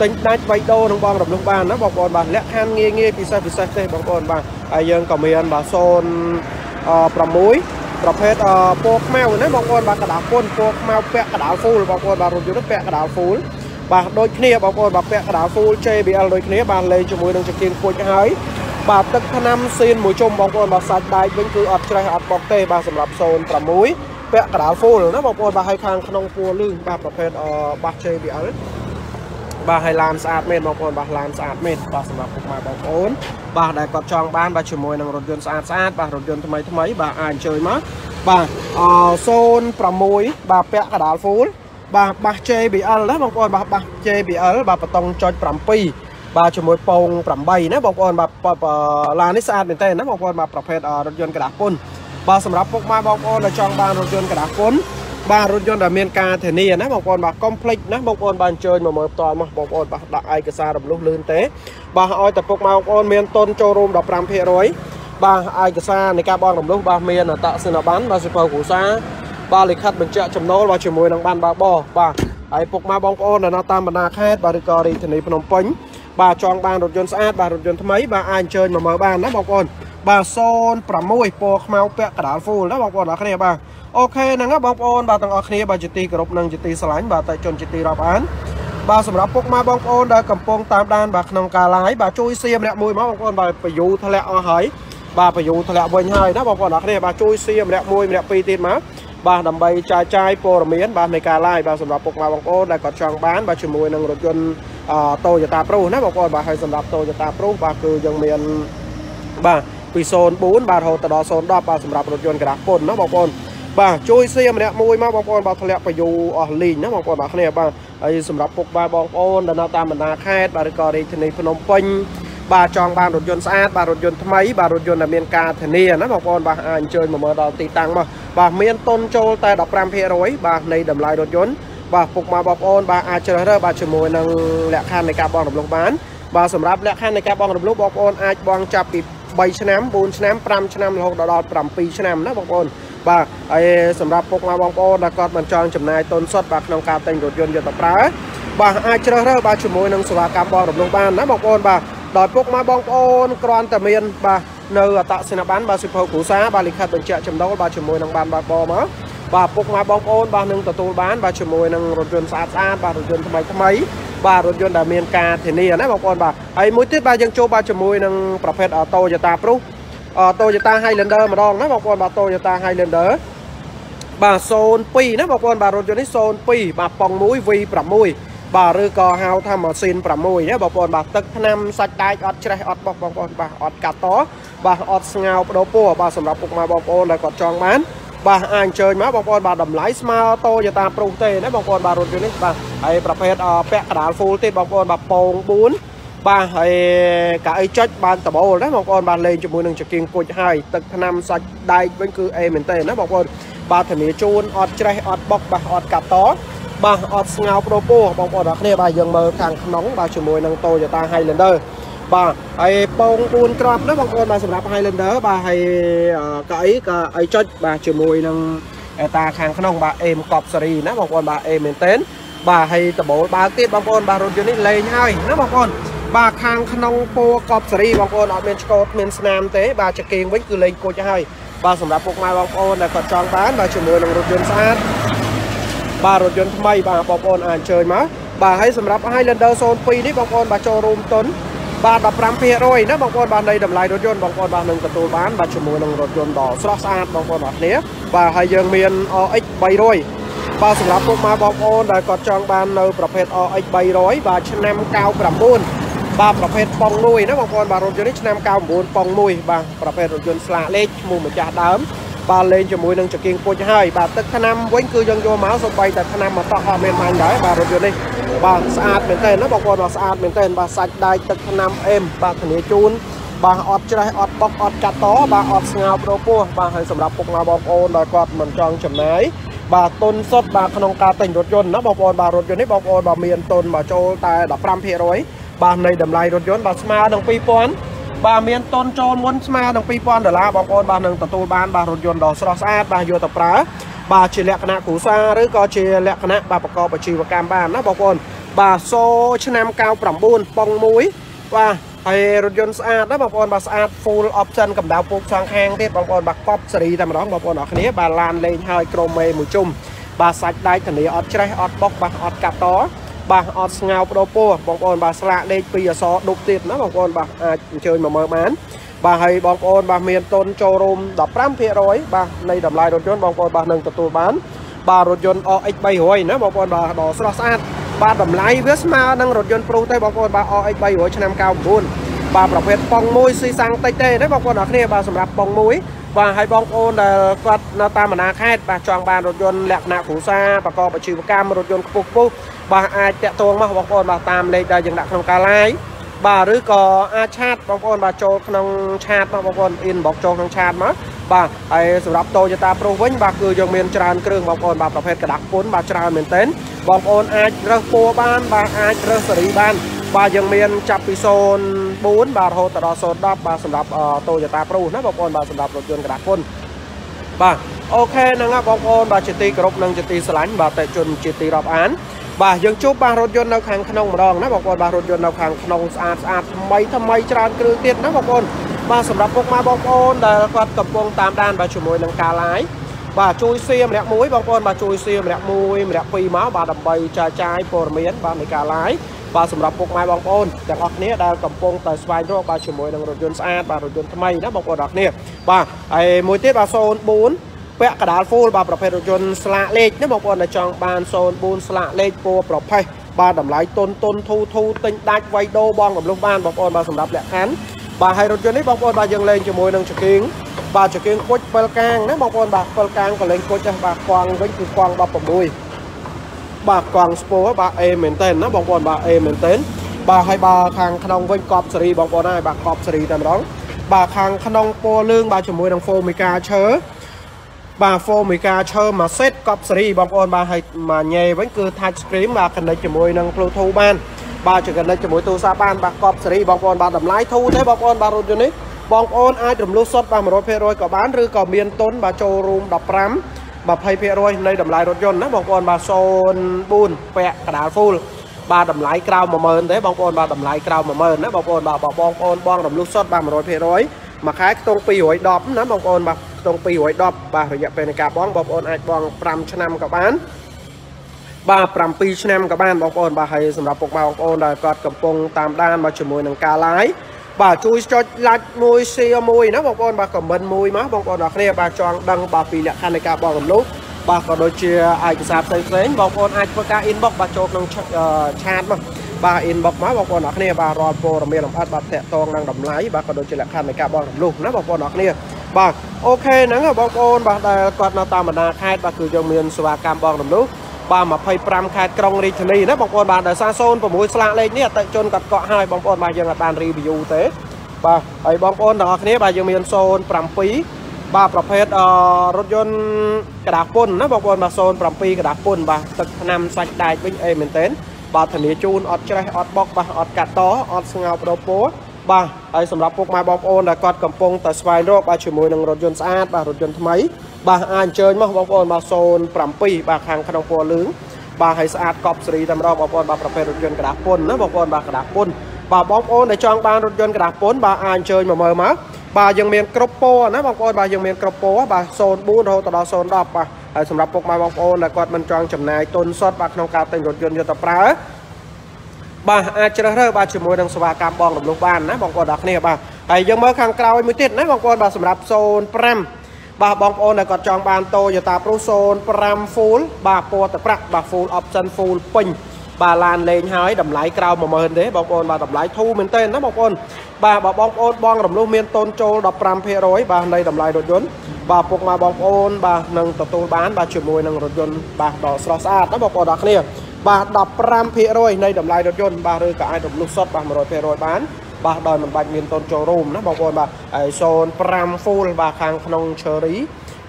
ទិញដាច់វៃដូនឹងបងរំលោះបានណាបងប្អូនបាទលក្ខខណ្ឌងាយងាយពិសេសពិសេសទេបងប្អូនបាទហើយយើងក៏មានបាទ06ប្រភេទពណ៌ខ្មៅណាបងប្អូនបាទកដាលពុនពណ៌ខ្មៅពាក់កដាល full បងប្អូនបាទរថយន្តពាក់កដាល full បាទដូចគ្នាបងប្អូនបាទពាក់កដាល full JBL ដូចគ្នាបាទលេងជាមួយនឹងចង្គៀងគួចហើយបាទទឹកថ្នាំស៊ីនមួយជុំបងប្អូនបាទសាច់ដែកវិញគឺអត់ច្រេះអត់បុកទេបាទសម្រាប់06ពាក់កដាល full ណាបងប្អូនបាទហើយខាងក្នុងពួរលឺបាទប្រភេទបាស JBL បាទហើយឡានស្អាតមែនបងប្អូនបាទឡានស្អាតមែនបាទសម្រាប់ពុកម៉ែបងប្អូនបាទដែលគាត់ចង់បានបាទជាមួយនឹងរថយន្តស្អាតស្អាតបាទរថយន្តថ្មីថ្មីបាទអាចអញ្ជើញមកបាទអ06បាទពាក់កដាល full បាទបាស JBL ណាបងប្អូនបាទបាស JBL បាទបតង់ចុច7បាទជាមួយពង8ណាបងប្អូនបាទឡាននេះស្អាតមែនតើណាបងប្អូនបាទប្រភេទរថយន្តกระดาษពុនបាទសម្រាប់ពុកម៉ែបងប្អូនដែលចង់បានរថយន្តกระดาษពុន បាទរថយន្តដែលមានការធានាណាបងប្អូនបាទកុំភ្លេចណាបងប្អូនបានអញ្ជើញមកមើលផ្ទាល់មកបងប្អូនបាទដាក់ឯកសាររំលោះលឿនទេបាទឲ្យតែពុកម៉ែបងប្អូនមានតុនចូលរួម15%បាទឯកសារនៃការបង់រំលោះបាទមានអតសិនប័ណ្ណបាទសិភៅគ្រួសារបាទលិខិតបញ្ជាក់ចំណូលបាទជាមួយនឹងបានបើបបាទហើយពុកម៉ែបងប្អូនដែលនៅតាមបណ្ដាខេត្តបាទឬក៏រាជធានីភ្នំពេញបាទចង់បានរថយន្តស្អាតបាទរថយន្តថ្មីបាទអាចអញ្ជើញមកមើលបានណាបងប្អូនបាទ06ពណ៌ខ្មៅពាក់កដាល full ណាបងប្អូនអរគ្នាបាទ អូខេហ្នឹងបងប្អូនបាទទាំងអស់គ្នាបាទជាទីគោរពនិងជាទីស្រឡាញ់បាទតេជនជាទីរាប់អានបាទសម្រាប់ពុកម៉ែបងប្អូនដែលកំពុងតាមដានបាទក្នុងការ live បាទជួយសៀមម្នាក់មួយមកបងប្អូនបាទបយូធ្លាក់អស់ហើយបាទបយូធ្លាក់វិញហើយណាបងប្អូនអរគ្នាបាទជួយសៀមម្នាក់មួយម្នាក់ពីរទៀតមកបាទដើម្បីចាយចាយព័ត៌មានបាទនៃការ live បាទសម្រាប់ពុកម៉ែបងប្អូនដែលគាត់ចង់បានបាទជាមួយនឹងរថយន្ត Toyota Pro ណាបងប្អូនបាទហើយសម្រាប់ Toyota Pro បាទគឺយើងមានបាទពី04បាទរហូតដល់010បាទសម្រាប់រថយន្តក្រាស់ពុនណាបងប្អូន បាទជួយសៀម្នាក់មួយមកបងប្អូនបាទធ្លាក់បយូអស់លីងណាបងប្អូនបាទគ្នាបាទហើយសម្រាប់ពុកបាទបងប្អូនដែលនៅតាមបណ្ដាខេត្តបាទឬក៏រាជធានីភ្នំពេញបាទចង់បានរថយន្តស្អាតបាទរថយន្តថ្មីបាទរថយន្តដែលមានការធានាណាបងប្អូនបាទអាចអញ្ជើញមកមើលដល់ទីតាំងមកបាទមានតុនចូលតែ15%បាទនៃតម្លៃរថយន្តបាទពុកម៉ែបងប្អូនបាទអាចជ្រើសរើសបាទជាមួយនឹងលក្ខខណ្ឌនៃការបង់រំលោះបានបាទសម្រាប់លក្ខខណ្ឌនៃការបង់រំលោះបងប្អូនអាចបង់ចាប់ពី3ឆ្នាំ4ឆ្នាំ5ឆ្នាំរហូតដល់7ឆ្នាំណាបងប្អូន បាទហើយសម្រាប់ពុកម៉ែបងប្អូនដែលគាត់មិនចង់ចំណាយទុនសុទ្ធបាទក្នុងការទិញរថយន្តយកទៅប្រើបាទអាចជ្រើសរើសបាទជាមួយនឹងសេវាកម្មបងរំលោះបានណាបងប្អូនបាទដោយពុកម៉ែបងប្អូនគ្រាន់តែមានបាទនៅអតសញ្ញាប័ណ្ណបាទសិភៅគ្រួសារបាទលិខិតបញ្ជាក់ចំណូលបាទជាមួយនឹងបានបើកបមកបាទពុកម៉ែបងប្អូនបាទនឹងទទួលបានបាទជាមួយនឹងរថយន្តស្អាតស្អាតបាទរថយន្តថ្មីថ្មីបាទរថយន្តដែលមានការធានាណាបងប្អូនបាទហើយមួយទៀតបាទយើងចូលបាទជាមួយនឹងប្រភេទ Toyota Prius Toyota Highlander ម្ដងណាបងប្អូនបាទ Toyota Highlander បាទ02ណាបងប្អូនបាទរថយន្តនេះ02បាទប៉ុង1 V6 បាទឬក៏ហៅថាម៉ាស៊ីន6ណាបងប្អូនបាទទឹកថ្នាំសាច់ដែកអត់ច្រេះអត់បោះបងប្អូនបាទអត់កាត់តបាទអត់ស្ងោបដោពោះបាទសម្រាប់ពុកម៉ែបងប្អូនដែលគាត់ចង់បានបាទអាចអញ្ជើញមកបងប្អូនបាទតម្លៃស្មើតូយតាប្រុសទេណាបងប្អូនបាទរថយន្តនេះបាទហើយប្រភេទពាក់កដាល full ទៀតបងប្អូនបាទពង4 បាទហើយកៅអីចុចបានដបូលណាបងប្អូនបាទលេងជាមួយនឹងចង្គៀងគុជហើយទឹកថ្នាំសាច់ដែកវិញគឺអេមែនទេណាបងប្អូនបាទធានាជូនអត់ច្រេះអត់បុកបាទអត់កាត់តបាទអត់ស្ងោប្រពោះបងប្អូនអរគ្នាបាទយើងមើលខាងក្នុងបាទជាមួយនឹង Toyota Highlander បាទហើយពង4ក្របណាបងប្អូនបាទសម្រាប់ Highlander បាទហើយកៅអីក៏អីចុចបាទជាមួយនឹងអេតាខាងក្នុងបាទអេមកប់សេរីណាបងប្អូនបាទអេមែនតែនបាទហើយដបូលបើកទៀតបងប្អូនបាទរថយន្តនេះលេងហើយណាបងប្អូន បាទខាងក្នុងពោកប់សេរីបងប្អូនអត់មានឆ្កោតមានស្នាមទេបាទចកេងវិញគឺលេងគួចហើយបាទសម្រាប់ពុកម៉ែបងប្អូនដែលគាត់ចង់បានបាទជាមួយនឹងរថយន្តស្អាតបាទរថយន្តថ្មីបាទបងប្អូនអាចអញ្ជើញមកបាទហើយសម្រាប់ Highlander 02នេះបងប្អូនបាទចូលរួមតុនបាទ15%ណាបងប្អូនបាទនៃតម្លៃរថយន្តបងប្អូនបាទនឹងទទួលបានបាទជាមួយនឹងរថយន្តដ៏ស្រស់ស្អាតបងប្អូនអរគ្នាបាទហើយយើងមាន RX 300បាទសម្រាប់ពុកម៉ែបងប្អូនដែលគាត់ចង់បាននៅប្រភេទ RX 300បាទឆ្នាំ99 បាទប្រភេទប៉ុងមួយណាបងប្អូនបាទរថយន្តនេះឆ្នាំ99ប៉ុងមួយបាទប្រភេទរថយន្តស្លាកលេខឈ្មោះម្ចាស់ដើមបាទលេងជាមួយនឹងចង្គៀងពុជហើយបាទទឹកថ្នាំវិញគឺយើងយកមកសូម្បីតែថ្នាំមកតោះអត់មានបាញ់ដែរបាទរថយន្តនេះបាទស្អាតមែនទែនណាបងប្អូនបាទស្អាតមែនទែនបាទសាច់ដែកទឹកថ្នាំអេមបាទធានាជូនបាទអត់ច្រេះអត់បុកអត់កាត់តបាទអត់ស្ងោប្រពោះបាទហើយសម្រាប់ពុកម៉ែបងប្អូនដែលគាត់មិនចង់ចំណាយបាទទុនសុទ្ធបាទក្នុងការទិញរថយន្តណាបងប្អូនបាទរថយន្តនេះបងប្អូនបាទមានទុនមកចូលតែ15% បាទនៃតម្លៃរថយន្តបាទស្មើនឹង2000បាទមានតុនចូលមុនស្មើនឹង2000ដុល្លារបងប្អូនបាទនឹងទទួលបានបាទរថយន្តដ៏ស្រស់ស្អាតបាទយកទៅប្រើបាទជាលក្ខណៈគ្រួសារឬក៏ជាលក្ខណៈបាទប្រកបអាជីវកម្មបានណាបងប្អូនបាទសូឆ្នាំ99ប៉ុង1បាទហើយរថយន្តស្អាតណាបងប្អូនបាទស្អាត full option កម្ដៅពូកសងខាងទៀតបងប្អូនបាទកប់សេរីតែម្ដងបងប្អូនអរគ្នាបាទឡានលេងហើយក្រុមមេមួយជុំបាទសាច់ដែកធានាអត់ច្រេះអត់បុកបាទអត់កាត់ត បាទអត់ស្ងោបដោពោះបងប្អូនបាទស្លាកលេខ2អសដប់ទៀតណាបងប្អូនបាទអាចអញ្ជើញមកមើលបានបាទហើយបងប្អូនបាទមានទុនចូលរួម15%បាទនៃតម្លៃរថយន្តបងប្អូនបាទនឹងទទួលបាន បាទរថយន្ត OX 300ណាបងប្អូនបាទដ៏ស្រស់ស្អាតបាទតម្លៃវាស្មើនឹងរថយន្តព្រុសទេបងប្អូនបាទ OX 300ឆ្នាំ99បាទប្រភេទប៉ុងមួយស៊ីសាំងតិចទេណាបងប្អូនអរគ្នាបាទសម្រាប់ប៉ុងមួយ បាទហើយបងប្អូនដែលគាត់នៅតាមបណ្ដាខេត្តបាទចង់បានរថយន្តលក្ខណៈគ្រួសារប្រកបអាជីវកម្មរថយន្តខ្ពស់ខ្ពស់បាទអាចតាក់ទងមកបងប្អូនបាទតាមលេខដែលយើងដាក់ក្នុងការ live បាទឬក៏អាចឆាតបងប្អូនបាទចូលក្នុងឆាតមកបងប្អូន inbox ចូលក្នុងឆាតមកបាទហើយសម្រាប់ Toyota Pro វិញបាទគឺយើងមានច្រើនគ្រឿងបងប្អូនបាទប្រភេទกระดาษពុនបាទច្រើនមែនទែនបងប្អូនអាចរើសពណ៌បានបាទអាចរើសសេរីបាន បាទយើងមានចាប់ពី04បាទរហូតដល់010បាទសម្រាប់ Toyota Prius ណាបងប្អូនបាទសម្រាប់រថយន្តក្តារគុណបាទអូខេហ្នឹងបងប្អូនបាទជាទីគោរពនិងជាទីស្រឡាញ់បាទតេជជនជាទីរាប់អានបាទយើងជួបបាទរថយន្តនៅខាងក្នុងម្ដងណាបងប្អូនបាទរថយន្តនៅខាងក្នុងស្អាតស្អាតថ្មីថ្មីច្រើនគ្រឿងទៀតណាបងប្អូនបាទសម្រាប់ពុកម៉ែបងប្អូនដែលគាត់កំពុងតាមដានបាទជាមួយនឹងការ live បាទជួយសៀមម្នាក់មួយបងប្អូនបាទជួយសៀមម្នាក់មួយម្នាក់ពីរមកបាទដើម្បីចែកចាយព័ត៌មានបាទនៃការ live បាទសម្រាប់ពុកម៉ែបងប្អូនទាំងអស់គ្នាដែលកំពុងតែស្វែងរកបាទជាមួយនឹងរថយន្តស្អាតបាទរថយន្តថ្មីណាបងប្អូនទាំងអស់គ្នាបាទហើយមួយទៀតបាទ04ពាក់កដាល full បាទប្រភេទរថយន្តស្លាកលេខណាបងប្អូនដែលចង់បាន04ស្លាកលេខពណ៌ប្រផេះបាទតម្លៃតុនតុនធូធូទិញដាច់វៃដូបងកំលុះបានបងប្អូនបាទសម្រាប់លក្ខខណ្ឌបាទហើយរថយន្តនេះបងប្អូនបាទយើងលេងជាមួយនឹងចង្គៀងបាទចង្គៀងគុជ7កាងណាបងប្អូនបាទ7កាងក៏លេងគុជដែរបាទកង់វិញគឺកង់16 បាទកង់ស្ពោបាទអេមែនតើណាបងប្អូនបាទអេមែនតើបាទហើយបាទខាងក្នុងវិញកប់សេរីបងប្អូនហើយបាទកប់សេរីតែម្ដងបាទខាងក្នុងពណ៌លឿងបាទជាមួយនឹង Formica ឈើបាទ Formica ឈើមួយសេតកប់សេរីបងប្អូនបាទហើយមួយញ៉េវិញគឺ touch screen បាទ connect ជាមួយនឹង Bluetooth បានបាទចង្កណិចជាមួយទូរស័ព្ទបានបាទកប់សេរីបងប្អូនបាទតម្លៃធូរទេបងប្អូនបាទរថយន្តនេះបងប្អូនអាចរំលោះសុទ្ធបាទ100%ក៏បានឬក៏មានទុនបាទចូលរួម15 20%នៃតម្លៃរថយន្តណាបងប្អូនបាទ04ពាក់កដាល full បាទតម្លៃក្រៅ10000ទេបងប្អូនបាទតម្លៃក្រៅ10000ណាបងប្អូនបាទបងប្អូនបងរំលោះសុទ្ធបាទ100%មួយខែខ្ទង់210ណាបងប្អូនបាទខ្ទង់210បាទរយៈពេលនៃការបងបងប្អូនអាចបង5ឆ្នាំក៏បានបាទ7ឆ្នាំក៏បានបងប្អូនបាទហើយសម្រាប់ពុកម៉ែបងប្អូនដែលគាត់កំពុងតាមដានមកជាមួយនឹងការ live បាទជួយចុច like មួយ share មួយណាបងប្អូនបាទ comment មួយមកបងប្អូនអរគ្នាបាទចង់ដឹងបាទពីលក្ខខណ្ឌនៃការបងរំលោភបាទក៏ដូចជាឯកសារផ្សេងផ្សេងបងប្អូនអាចធ្វើការ inbox បាទចូលក្នុងឆាតមកបាទ inbox មកបងប្អូនអរគ្នាបាទរាល់ព័ត៌មានលម្អិតបាទតាក់ទងនឹងតម្លៃបាទក៏ដូចជាលក្ខខណ្ឌនៃការបងរំលោភណាបងប្អូនអរគ្នាបាទអូខេហ្នឹងបងប្អូនបាទដែលគាត់នៅតាមបណ្ដាខេត្តបាទគឺយើងមានសេវាកម្មបងរំលោភ បាទ25ខេត្តក្រុងរាជធានីណាបងប្អូនបាទដោយសារ06ស្លាកលេខនេះអតិជនគាត់កក់ហើយបងប្អូនបាទយើងអាចបាន review ទេបាទហើយបងប្អូនទាំងអស់គ្នាបាទយើងមាន07បាទប្រភេទរថយន្តកដាពុនណាបងប្អូនបាទ07កដាពុនបាទទឹកឆ្នាំសាច់ដែកវិញអេមែនតើបាទធានាជូនអត់ច្រេះអត់បុកបាទអត់កាត់តអត់ស្ងោបដោពោបាទហើយសម្រាប់ពុកម៉ែបងប្អូនដែលគាត់កំពុងតែស្វែងរកបាទជាមួយនឹងរថយន្តស្អាតបាទរថយន្តថ្មី បាទអាចអញ្ជើញមកបងប្អូនមក07បាទខាងក្នុងពណ៌លឿងបាទហើយស្អាតកប់សេរីតែម្ដងបងប្អូនបាទប្រភេទរថយន្តក្រាស់ពុនណាបងប្អូនបាទក្រាស់ពុនបាទបងប្អូនដែលចង់បានរថយន្តក្រាស់ពុនបាទអាចអញ្ជើញមកមើលមកបាទយើងមានគ្រប់ពណ៌ណាបងប្អូនបាទយើងមានគ្រប់ពណ៌បាទ04រហូតដល់010បាទហើយសម្រាប់ពុកម៉ែបងប្អូនដែលគាត់មិនចង់ចំណាយទុនសុទ្ធបាទក្នុងការទិញរថយន្តយកទៅប្រើបាទអាចជ្រើសរើសបាទជាមួយនឹងសេវាកម្មបងរំលោះបានណាបងប្អូនដល់គ្នាបាទហើយយើងមើលខាងក្រោយមួយទៀតណាបងប្អូនបាទសម្រាប់05 បាទបងប្អូនដែលគាត់ចង់បាន Toyota Pro 05 Full បាទពណ៌ទឹកប្រាក់បាទ Full option Full ពេញបាទឡានលេងហើយតម្លៃក្រៅ10000ទេបងប្អូនបាទតម្លៃធូរមែនទែនណាបងប្អូនបាទបើបងប្អូនបងរំលោះមានតូនចូល15%បាទនៃតម្លៃរថយន្តបាទពុកម៉ែបងប្អូនបាទនឹងទទួលបានបាទជាមួយនឹងរថយន្តបាទដ៏ស្រស់ស្អាតណាបងប្អូនដល់គ្នាបាទ15%នៃតម្លៃរថយន្តបាទឬក៏អាចរំលោះសុទ្ធបាទ100%បាន បាទដោយមិនបាច់មានតូនចូលរួមណាបងប្អូនបាទហើយ05 full បាទខាងក្នុង Cherry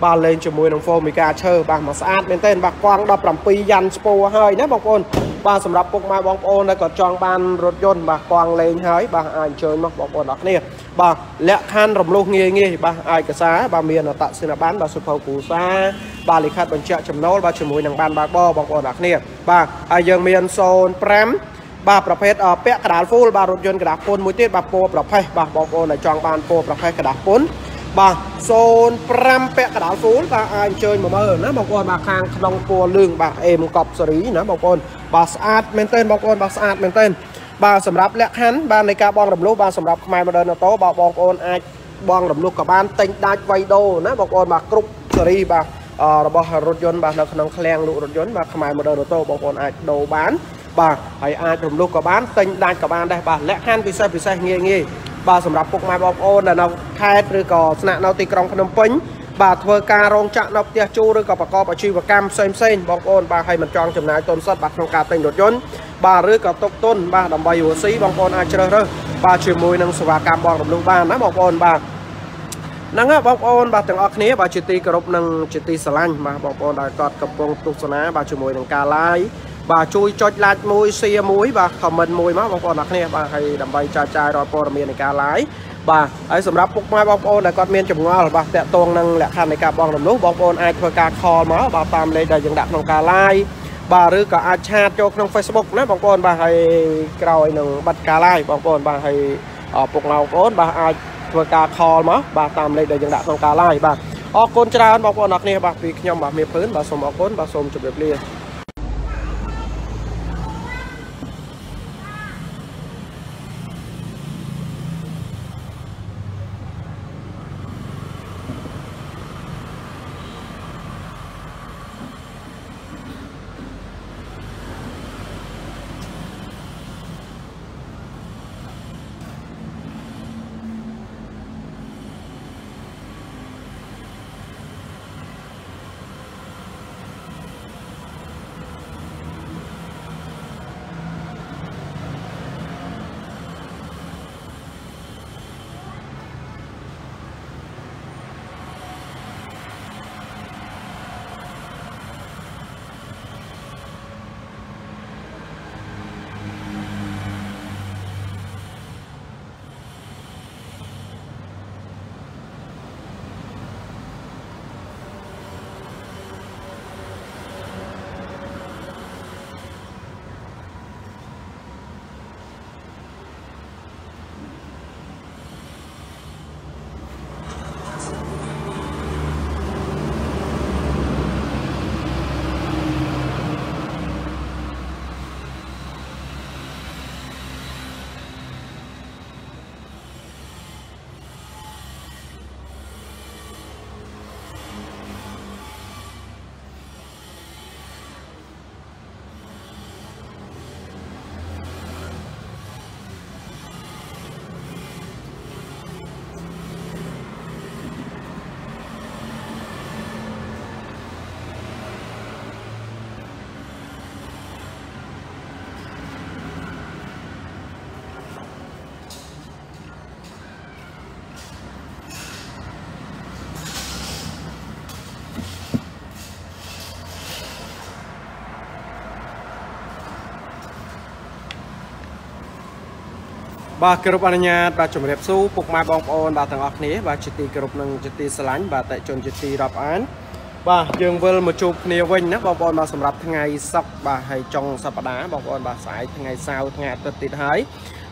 បាទលេងជាមួយនឹង Formica ឈើបាទមកស្អាតមែនទែនបាទកង់17យ៉ាន់ស្ពោហើយណាបងប្អូនបាទសម្រាប់ពុកម៉ែបងប្អូនដែលក៏ចង់បានរថយន្តបាទកង់លេងហើយបាទអាចអញ្ជើញមកបងប្អូនអរគ្នាបាទលក្ខខណ្ឌរំលោះងាយងាយបាទឯកសារបាទមានអត្តសញ្ញាណប័ណ្ណបាទសុភៅគ្រូសាបាទលិខិតបញ្ជាក់ចំណូលបាទជាមួយនឹងបានបើកបបងប្អូនអរគ្នាបាទហើយយើងមាន05 បាទប្រភេទពាក់កដាល full បាទរថយន្តកដាស់ពុនមួយទៀតបាទពណ៌ប្រភេទបាទបងប្អូនដែលចង់បានពណ៌ប្រភេទកដាស់ពុនបាទ05ពាក់កដាល full បាទអាចអញ្ជើញមកមើលណាបងប្អូនបាទខាងក្នុងពណ៌លឿងបាទអេមកប់សេរីណាបងប្អូនបាទស្អាតមែនទែនបងប្អូនបាទស្អាតមែនទែនបាទសម្រាប់លក្ខខណ្ឌបាទនៃការបងរំលោះបាទសម្រាប់ខ្មែរ Modern Auto បាទបងប្អូនអាចបងរំលោះក៏បានទិញដាច់វៃដូណាបងប្អូនបាទគ្រប់សេរីបាទរបស់រថយន្តបាទនៅក្នុងឃ្លាំងលក់រថយន្តបាទខ្មែរ Modern Auto បងប្អូនអាចដូរបាន បាទហើយអាចរំលោះក៏បានទិញដាច់ក៏បានដែរបាទលក្ខខណ្ឌពិសេសពិសេសងាយងាយបាទសម្រាប់ពុកម៉ែបងប្អូនដែលនៅខេត្តឬក៏ស្នាក់នៅទីក្រុងភ្នំពេញបាទធ្វើការរោងចក្រនៅផ្ទះជួលឬក៏ប្រកបអាជីវកម្មផ្សេងផ្សេងបងប្អូនបាទហើយមិនចង់ចំណាយទុនសុទ្ធបាទក្នុងការទិញរថយន្តបាទឬក៏ទុកទុនបាទដើម្បីរស់ស៊ីបងប្អូនអាចជ្រើសរើសបាទជាមួយនឹងសេវាកម្មបងរំលោះបានណាបងប្អូនបាទហ្នឹងបងប្អូនបាទទាំងអស់គ្នាបាទជាទីគោរពនិងជាទីស្រឡាញ់បាទបងប្អូនដែលគាត់កំពុងទស្សនាបាទជាមួយនឹងការ live បាទជួយចុច like មួយ share មួយ បាទ comment មួយមកបងប្អូនអរគ្នាបាទហើយដើម្បីចែកចាយរាល់ព័ត៌មាននៃការ live បាទហើយសម្រាប់ពុកម៉ែបងប្អូនដែលគាត់មានចម្ងល់បាទតាក់ទងនឹងលក្ខខណ្ឌនៃការបងរំលោះបងប្អូនអាចធ្វើការ call មកបាទតាមលេខដែលយើងដាក់ក្នុងការ live បាទឬក៏អាចឆាតចូលក្នុង Facebook ណាបងប្អូនបាទហើយក្រោយនឹងប័ណ្ណការ live បងប្អូនបាទហើយពុកម៉ែបងប្អូនបាទអាចធ្វើការ call មកបាទតាមលេខដែលយើងដាក់ក្នុងការ live បាទអរគុណច្រើនបងប្អូនអរគ្នាបាទពីខ្ញុំបាទមៀភឿនបាទសូមអរគុណបាទសូមជម្រាបលា បាទគោរពអនុញ្ញាតបាទជំរាបសួរពុកម៉ែបងប្អូនបាទទាំងអស់គ្នាបាទជាទីគោរពនិងជាទីស្រឡាញ់បាទតេជនជាទីរាប់អាន បាទយើងវិលមកជួបគ្នាវិញណាបងប្អូនបាទសម្រាប់ថ្ងៃសុក្របាទហើយចុងសប្តាហ៍បងប្អូនបាទស្អែកថ្ងៃសៅរ៍ថ្ងៃអាទិត្យទៀតហើយ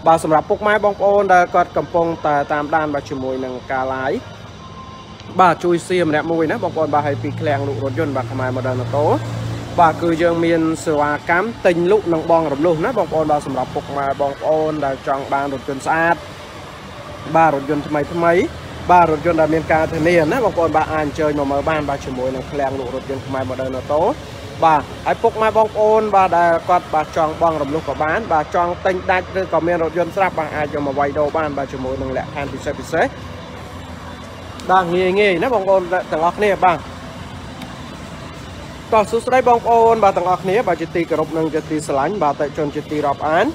បាទសម្រាប់ពុកម៉ែបងប្អូនដែលគាត់កំពុងតែតាមដានបាទជាមួយនឹងការ live បាទជួយសៀម្នាក់មួយណាបងប្អូនបាទហើយពីឃ្លាំងលក់រថយន្តបាទខ្មែរ Modern Auto បាទគឺយើងមានសេវាកម្មទិញលក់និងបងរំលោះណាបងប្អូនបាទសម្រាប់ពុកម៉ែបងប្អូនដែលចង់បានរថយន្តស្អាតបាទរថយន្តថ្មីថ្មីបាទរថយន្តដែលមានការធានាណាបងប្អូនបាទអាចអញ្ជើញមកមើលបានបាទជាមួយនឹងឃ្លាំងលក់រថយន្តខ្មែរ Modern Auto បាទហើយពុកម៉ែបងប្អូនបាទដែលគាត់បាទចង់បងរំលោះក៏បានបាទចង់ទិញដាច់ឬក៏មានរថយន្តស្រាប់បាទអាចយកមកវាយដូរបានបាទជាមួយនឹងលក្ខខណ្ឌពិសេសពិសេសបាទងាយងាយណាបងប្អូនទាំងអស់គ្នាបាទ ក៏សួស្តីបងប្អូនបាទទាំងអស់គ្នាបាទជាទីគោរពនិងជាទីស្រឡាញ់បាទតេជនជាទីរាប់អាន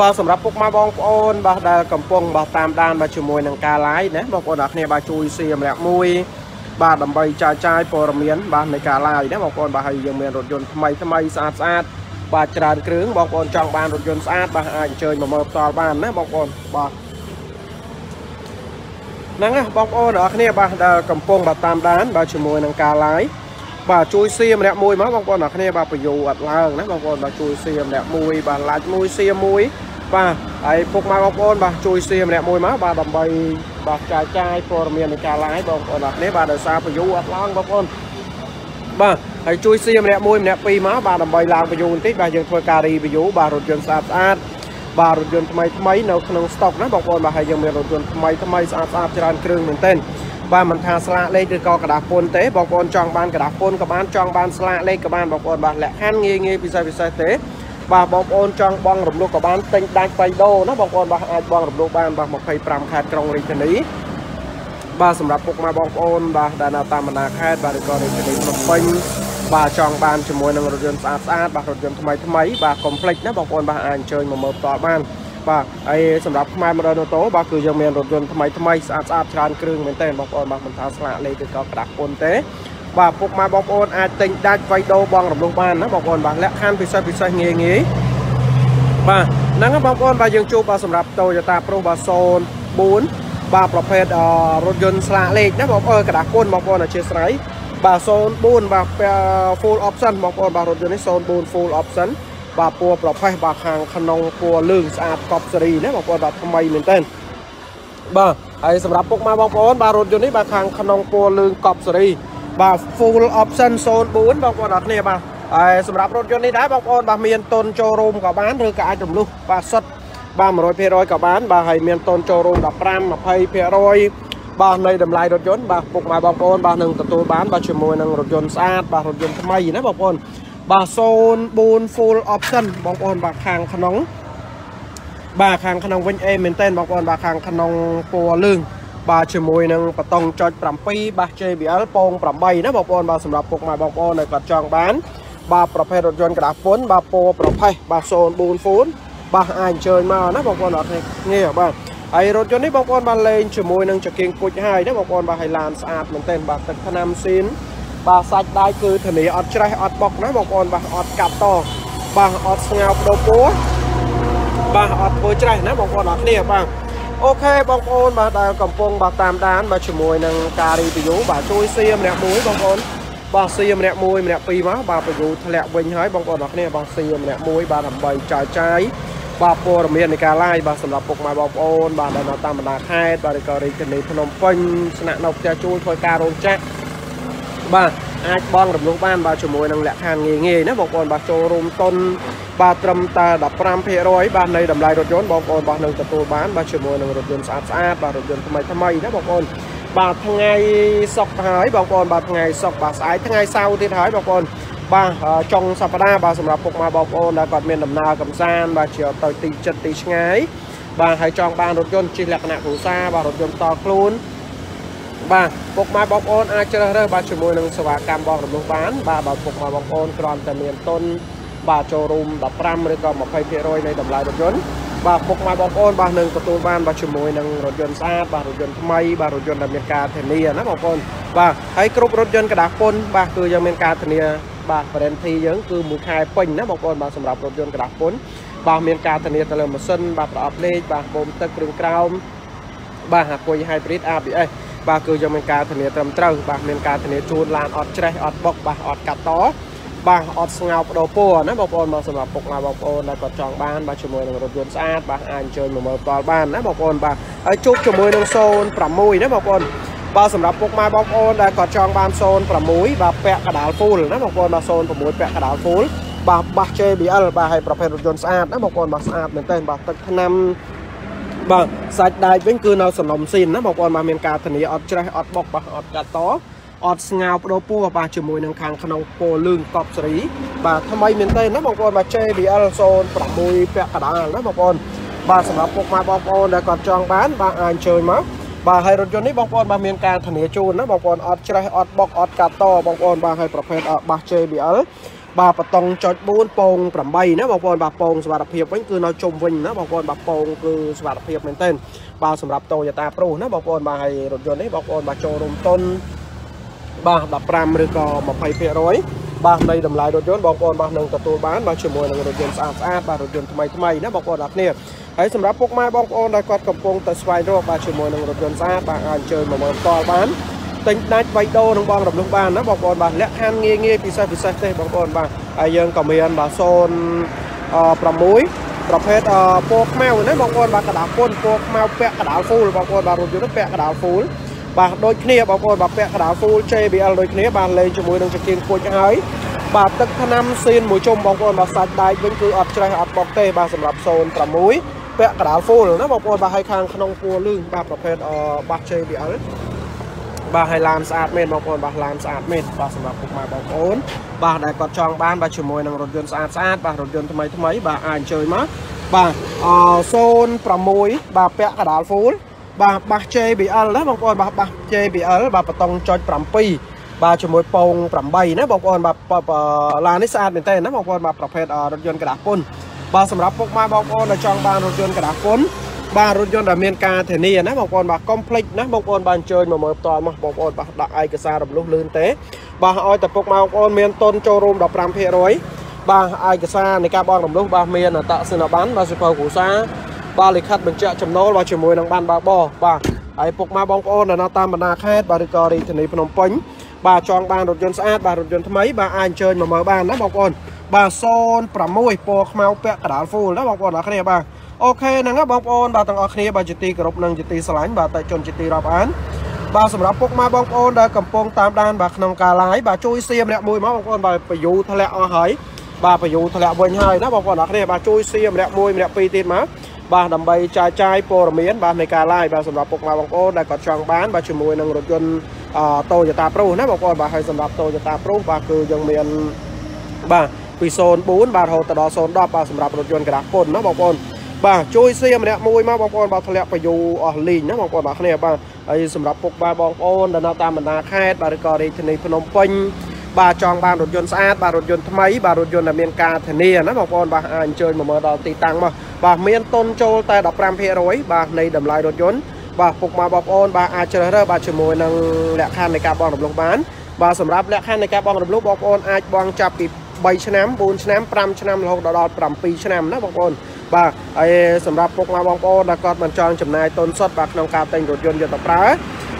បាទសម្រាប់ពុកម៉ែបងប្អូនបាទដែលកំពុងបាទតាមដានបាទជាមួយនឹងការ live ណាបងប្អូនទាំងគ្នាបាទជួយសៀមរយៈមួយបាទដើម្បីចាយចាយព័ត៌មានបាទនៃការ live ណាបងប្អូនបាទហើយយើងមានរថយន្តថ្មីថ្មីស្អាតស្អាតបាទច្រើនគ្រឿងបងប្អូនចង់បានរថយន្តស្អាតបាទអាចអញ្ជើញមកមើលផ្ទាល់បានណាបងប្អូនបាទហ្នឹងណាបងប្អូនទាំងអស់គ្នាបាទដែលកំពុងបាទតាមដានបាទជាមួយនឹងការ live បាទជួយសៀមម្នាក់មួយមកបងប្អូនអ្នកគ្នាបាទបញ្យោអត់ឡើងណាបងប្អូនបាទជួយសៀមម្នាក់មួយបាទឡាច់មួយសៀមមួយបាទហើយពុកម៉ែបងប្អូនបាទជួយសៀមម្នាក់មួយមកបាទដើម្បីបាទចាយចាយព័ត៌មាននៃការឡាយបងប្អូនអ្នកគ្នាបាទដោយសារបញ្យោអត់ឡើងបងប្អូនបាទហើយជួយសៀមម្នាក់មួយម្នាក់ពីរមកបាទដើម្បីឡើងបញ្យោបន្តិចបាទយើងធ្វើការរីបញ្យោបាទរថយន្តស្អាតស្អាតបាទរថយន្តថ្មីថ្មីនៅក្នុងស្តុកណាបងប្អូនបាទហើយយើងមានរថយន្តថ្មីថ្មីស្អាតស្អាតច្រើនគ្រឿងមែនទែន បាទមិនថាស្លាកលេខឬក៏กระดาษពុនទេបងប្អូនចង់បានកระดาษពុនក៏បានចង់បានស្លាកលេខក៏បានបងប្អូនបាទលក្ខខណ្ឌងាយងាយពិសេសពិសេសទេបាទបងប្អូនចង់បងរំលោះក៏បានទិញដាច់បៃដូណាបងប្អូនបាទអាចបងរំលោះបានបាទ25ខេត្តក្រុងរាជធានីបាទសម្រាប់ពុកម៉ែបងប្អូនបាទដែលនៅតាមបណ្ដាខេត្តបាទឬក៏រាជធានីភ្នំពេញបាទចង់បានជាមួយនឹងរថយន្តស្អាតស្អាតបាទរថយន្តថ្មីថ្មីបាទកុំភ្លេចណាបងប្អូនបាទអាចអញ្ជើញមកមើលផ្ទាល់បាន បាទហើយសម្រាប់ខ្មែរ Model Auto បាទគឺយើងមានរថយន្តថ្មីថ្មីស្អាតស្អាតច្រើនគ្រឿងមែនទែនបងប្អូនបាទមិនថាស្លាកលេខឬក៏ក្តាស់ពុនទេបាទពុកម៉ែបងប្អូនអាចទិញដាច់វៃដូបងរំលោះបានណាបងប្អូនបាទលក្ខខណ្ឌពិសេសពិសេសងាយងាយបាទហ្នឹងបងប្អូនបាទយើងជួបបាទសម្រាប់ Toyota Pro បាទ04បាទប្រភេទរថយន្តស្លាកលេខណាបងប្អូនក្តាស់ពុនបងប្អូនអធិស្ឋានបាទ04បាទ full option បងប្អូនបាទរថយន្តនេះ04 full option បាទពណ៌ប្រផេះបាទខាងក្នុងពណ៌លឿងស្អាតកប់សេរីណាបងប្អូនបាទថ្មីមែនទែនបាទហើយសម្រាប់ពុកម៉ែបងប្អូនបាទរថយន្តនេះបាទខាងក្នុងពណ៌លឿងកប់សេរីបាទ full option 04បងប្អូនអរគ្នាបាទហើយសម្រាប់រថយន្តនេះដែរបងប្អូនបាទមានតុនចូលរួមក៏បានឬក៏អាចរំលោះបាទសុទ្ធបាទ100%ក៏បានបាទហើយមានតុនចូលរួម15 20%បាទនៃតម្លៃរថយន្តបាទពុកម៉ែបងប្អូនបាទនឹងទទួលបានបាទជាមួយនឹងរថយន្តស្អាតបាទរថយន្តថ្មីណាបងប្អូន បាទ04 full option បងប្អូនបាទខាងក្នុងបាទខាងក្នុងវិញអេមែនតើបងប្អូនបាទខាងក្នុងពណ៌លឿងបាទជាមួយនឹងបតង់ចុច7បាស JBL ពង8ណាបងប្អូនបាទសម្រាប់ពុកម៉ែបងប្អូនដែលគាត់ចង់បានបាទប្រភេទរថយន្តក្តារពុនបាទពណ៌ប្រផេះបាទ04 full បាទអាចអញ្ជើញមកណាបងប្អូនអត់គ្នាបាទហើយរថយន្តនេះបងប្អូនបានលេងជាមួយនឹងចង្គៀងពុជហើយណាបងប្អូនបាទហើយឡានស្អាតមែនទែនបាទទឹកថ្នាំស៊ីន បាទសាច់ដៃគឺធានាអត់ច្រេះអត់បុកណាបងប្អូនបាទអត់កាប់តបាទអត់ស្ងោបដោពោះបាទអត់ធ្វើច្រេះណាបងប្អូនអត់គ្នាបាទអូខេបងប្អូនបាទដែលកំពុងបាទតាមដានបាទជាមួយនឹងការរីវីយូបាទជួយសៀម្នាក់មួយបងប្អូនបាទសៀម្នាក់មួយម្នាក់ពីរមកបាទវីយូធ្លាក់វិញហើយបងប្អូនអរគ្នាបាទសៀម្នាក់មួយបាទដើម្បីចាយចាយបាទព័ត៌មាននៃការ live បាទសម្រាប់ពុកម៉ែបងប្អូនបាទដែលនៅតាមបណ្ដាខេត្តបាទឬក៏រាជធានីភ្នំពេញស្នាក់នៅផ្ទះជួលធ្វើការរោងចក្រ បាទអាចបងរំលោះបានបាទជាមួយនឹងលក្ខខណ្ឌងាយងាយណាបងប្អូនបាទចូលរួមតុនបាទត្រឹមតែ15%បាទនៃតម្លៃរថយន្តបងប្អូនបាទនឹងទទួលបានបាទជាមួយនឹងរថយន្តស្អាតស្អាតបាទរថយន្តថ្មីថ្មីណាបងប្អូនបាទថ្ងៃសុក្រហើយបងប្អូនបាទថ្ងៃសុក្របាទស្អែកថ្ងៃសៅរ៍ទៀតហើយបងប្អូនបាទចុងសប្តាហ៍បាទសម្រាប់ពុកម៉ែបងប្អូនដែលគាត់មានដំណើរកំសាន្តបាទជាទៅទីចិត្តទីឆ្ងាយបាទហើយចង់បានរថយន្តជិះលក្ខណៈគ្រួសារបាទរថយន្តតខ្លួន បាទពុកម៉ែបងប្អូនអាចជ្រើសរើសបាទជាមួយនឹងសេវាកម្មបងរំលោះបានបាទបើពុកម៉ែបងប្អូនគ្រាន់តែមានទុនបាទចូលរួម15ឬក៏20%នៃតម្លៃរថយន្តបាទពុកម៉ែបងប្អូនបាទនឹងទទួលបានបាទជាមួយនឹងរថយន្តស្អាតបាទរថយន្តថ្មីបាទរថយន្តដែលមានការធានាណាបងប្អូនបាទហើយគ្រប់រថយន្តកដាស់ពុនបាទគឺយើងមានការធានាបាទ warranty យើងគឺមួយខែពេញណាបងប្អូនបាទសម្រាប់រថយន្តកដាស់ពុនបាទមានការធានាទៅលើម៉ាស៊ីនបាទប្រអប់លេខបាទបូមទឹកគ្រឿងក្រោមបាទអាគុយ hybrid ABS បាទគឺយើងមានការធានាត្រឹមត្រូវបាទមានការធានាជូនឡានអត់ច្រេះអត់បុកបាទអត់កាត់តបាទអត់ស្ងោបដោពណ៌ណាបងប្អូនមកសម្រាប់ពុកម៉ែបងប្អូនដែលគាត់ចង់បានបាទជាមួយនឹងរថយន្តស្អាតបាទអាចអញ្ជើញមកមើលផ្ទាល់បានណាបងប្អូនបាទហើយជួបជាមួយនឹង06ណាបងប្អូនបាទសម្រាប់ពុកម៉ែបងប្អូនដែលគាត់ចង់បាន06បាទពាក់កដាល full ណាបងប្អូនបាទ06ពាក់កដាល full បាទបាស JBL បាទហើយប្រភេទរថយន្តស្អាតណាបងប្អូនបាទស្អាតមែនទែនបាទទឹកថ្នាំ បាទសាច់ដែកវិញគឺនៅសំណុំស៊ីនណាបងប្អូនបាទមានការធានាអត់ច្រេះអត់បុកបាទអត់កាត់តអត់ស្ងោបដោពោះបាទជាមួយនឹងខាងក្នុងពោលឿងកប់សេរីបាទថ្មីមែនទេណាបងប្អូនបាទ JBL 06ពាក់កដាលណាបងប្អូនបាទសម្រាប់ពុកម៉ែបងប្អូនដែលគាត់ចង់បានបាទអាចអញ្ជើញមកបាទហើយរថយន្តនេះបងប្អូនបាទមានការធានាជូនណាបងប្អូនអត់ច្រេះអត់បុកអត់កាត់តបងប្អូនបាទហើយប្រភេទបាស JBL បាទបតង់ចុច4ពង8ណាបងប្អូនបាទពងសុវត្ថិភាពវិញគឺនៅជុំវិញណាបងប្អូនបាទពងគឺសុវត្ថិភាពមែនទែនបាទសម្រាប់ Toyota Pro ណាបងប្អូនបាទហើយរថយន្តនេះបងប្អូនបាទចូលរួមតុនបាទ15ឬក៏20%បាទនៃតម្លៃរថយន្តបងប្អូនបាទនឹងទទួលបានបាទជាមួយនឹងរថយន្តស្អាតស្អាតបាទរថយន្តថ្មីថ្មីណាបងប្អូនទាំងគ្នាហើយសម្រាប់ពុកម៉ែបងប្អូនដែលគាត់កំពុងតែស្វែងរកបាទជាមួយនឹងរថយន្តស្អាតបាទអាចអញ្ជើញមកមើលផ្ទាល់បាន ទិញដាច់បៃដូនឹងបងរំលោះបានណាបងប្អូនបាទលក្ខខណ្ឌងាយងាយពិសេសពិសេសទេបងប្អូនបាទហើយយើងក៏មានបាទ06ប្រភេទពណ៌ខ្មៅណាបងប្អូនបាទកដាលពុនពណ៌ខ្មៅពាក់កដាលហ្វូលបងប្អូនបាទរថយន្តពាក់កដាលហ្វូលបាទដូចគ្នាបងប្អូនបាទពាក់កដាល full JBL ដូចគ្នាបាទលេងជាមួយនឹងចង្គៀងខូចហើយបាទទឹកថ្នាំសៀនមួយជុំបងប្អូនបាទសាច់ដែកវិញគឺអត់ច្រេះអត់បុកទេបាទសម្រាប់06ពាក់កដាល full ណាបងប្អូនបាទឲ្យខាងក្នុងពួរលឿងបាទប្រភេទបាស JBL បាទហើយឡានស្អាតមែនបងប្អូនបាទឡានស្អាតមែនបាទសម្រាប់ពុកម៉ែបងប្អូនបាទដែលគាត់ចង់បានបាទជាមួយនឹងរថយន្តស្អាតស្អាតបាទរថយន្តថ្មីថ្មីបាទអាចអញ្ជើញមកបាទអ06បាទពាក់កដាលហ្វូលបាទបាស JBL ណាបងប្អូនបាទបាស JBL បាទបតុងចុច7បាទជាមួយពង8ណាបងប្អូនបាទឡាននេះស្អាតមែនតើណាបងប្អូនបាទប្រភេទរថយន្តកដាស់ពុនបាទសម្រាប់ពុកម៉ែបងប្អូនដែលចង់បានរថយន្តកដាស់ពុន បាទរថយន្តដែលមានការធានាណាបងប្អូនបាទកុំភ្លេចណាបងប្អូនបាទអញ្ជើញមកមើលផ្ទាល់មកបងប្អូនបាទដាក់ឯកសាររំលោះលឿនទេបាទឲ្យតែពុកម៉ែបងប្អូនមានតុនចូលរួម15%បាទឯកសារនៃការបង់រំលោះបាទមានអតសនប័ណ្ណបាទសិភៅគ្រូសាបាទលិខិតបញ្ជាក់ចំណូលបាទជាមួយនឹងបានបើបបាទហើយពុកម៉ែបងប្អូនដែលនៅតាមបណ្ដាខេត្តបាទឬក៏រាជធានីភ្នំពេញបាទចង់បានរថយន្តស្អាតបាទរថយន្តថ្មីបាទអាចអញ្ជើញមកមើលបានណាបងប្អូនបាទ06ពណ៌ខ្មៅពាក់កដាល full ណាបងប្អូនអរគ្នាបាទ អូខេហ្នឹងបងប្អូនបាទទាំងអស់គ្នាបាទជាទីគោរពនិងជាទីស្រឡាញ់បាទតេជនជាទីរាប់អានបាទសម្រាប់ពុកម៉ែបងប្អូនដែលកំពុងតាមដានបាទក្នុងការ live បាទជួយសៀមម្នាក់មួយមកបងប្អូនបាទបយូធ្លាក់អស់ហើយបាទបយូធ្លាក់វិញហើយណាបងប្អូនអរគ្នាបាទជួយសៀមម្នាក់មួយម្នាក់ពីរទៀតមកបាទដើម្បីចាយចាយព័ត៌មានបាទនៃការ live បាទសម្រាប់ពុកម៉ែបងប្អូនដែលគាត់ចង់បានបាទជាមួយនឹងរថយន្តតូយតាប្រូណាបងប្អូនបាទហើយសម្រាប់តូយតាប្រូបាទគឺយើងមានបាទពី04បាទរហូតដល់010បាទសម្រាប់រថយន្តក្រាស់ពុនណាបងប្អូន បាទជួយសៀម្នាក់មួយមកបងប្អូនបាទធ្លាក់បយូអស់លីងណាបងប្អូនបាទគ្នាបាទហើយសម្រាប់ពុកបាទបងប្អូនដែលនៅតាមបណ្ដាខេត្តបាទឬក៏រាជធានីភ្នំពេញបាទចង់បានរថយន្តស្អាតបាទរថយន្តថ្មីបាទរថយន្តដែលមានការធានាណាបងប្អូនបាទអាចអញ្ជើញមកមើលដល់ទីតាំងមកបាទមានតុនចូលតែ15%បាទនៃតម្លៃរថយន្តបាទពុកម៉ែបងប្អូនបាទអាចជ្រើសរើសបាទជាមួយនឹងលក្ខខណ្ឌនៃការបង់រំលោះបានបាទសម្រាប់លក្ខខណ្ឌនៃការបង់រំលោះបងប្អូនអាចបង់ចាប់ពី3ឆ្នាំ4ឆ្នាំ5ឆ្នាំរហូតដល់7ឆ្នាំណាបងប្អូន បាទហើយសម្រាប់ពុកម៉ែបងប្អូនដែលគាត់មិនចង់ចំណាយទុនសុទ្ធបាទក្នុងការទិញរថយន្តយកទៅប្រើ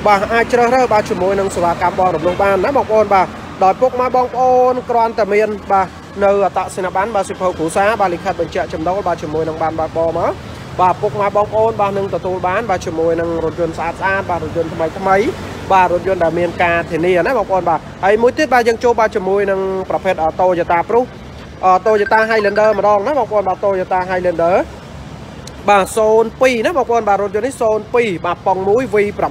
បាទអាចជ្រើសរើសបាទជាមួយនឹងសេវាកម្មបង់រំលោះបានណាបងប្អូនបាទដោយពុកម៉ែបងប្អូនគ្រាន់តែមានបាទនៅអតសនប័ណ្ណបាទសិភៅគ្រូសាបាទលិខិតបញ្ជាក់ចំណូលបាទជាមួយនឹងបានបើកបមកបាទពុកម៉ែបងប្អូនបាទនឹងទទួលបានបាទជាមួយនឹងរថយន្តស្អាតស្អាតបាទរថយន្តថ្មីថ្មីបាទរថយន្តដែលមានការធានាណាបងប្អូនបាទហើយមួយទៀតបាទយើងចូលបាទជាមួយនឹងប្រភេទ Toyota Prius Toyota Highlander ម្ដងណាបងប្អូនបាទ Toyota Highlander បាទ02ណាបងប្អូនបាទរថយន្តនេះ02បាទប៉ុង1 V6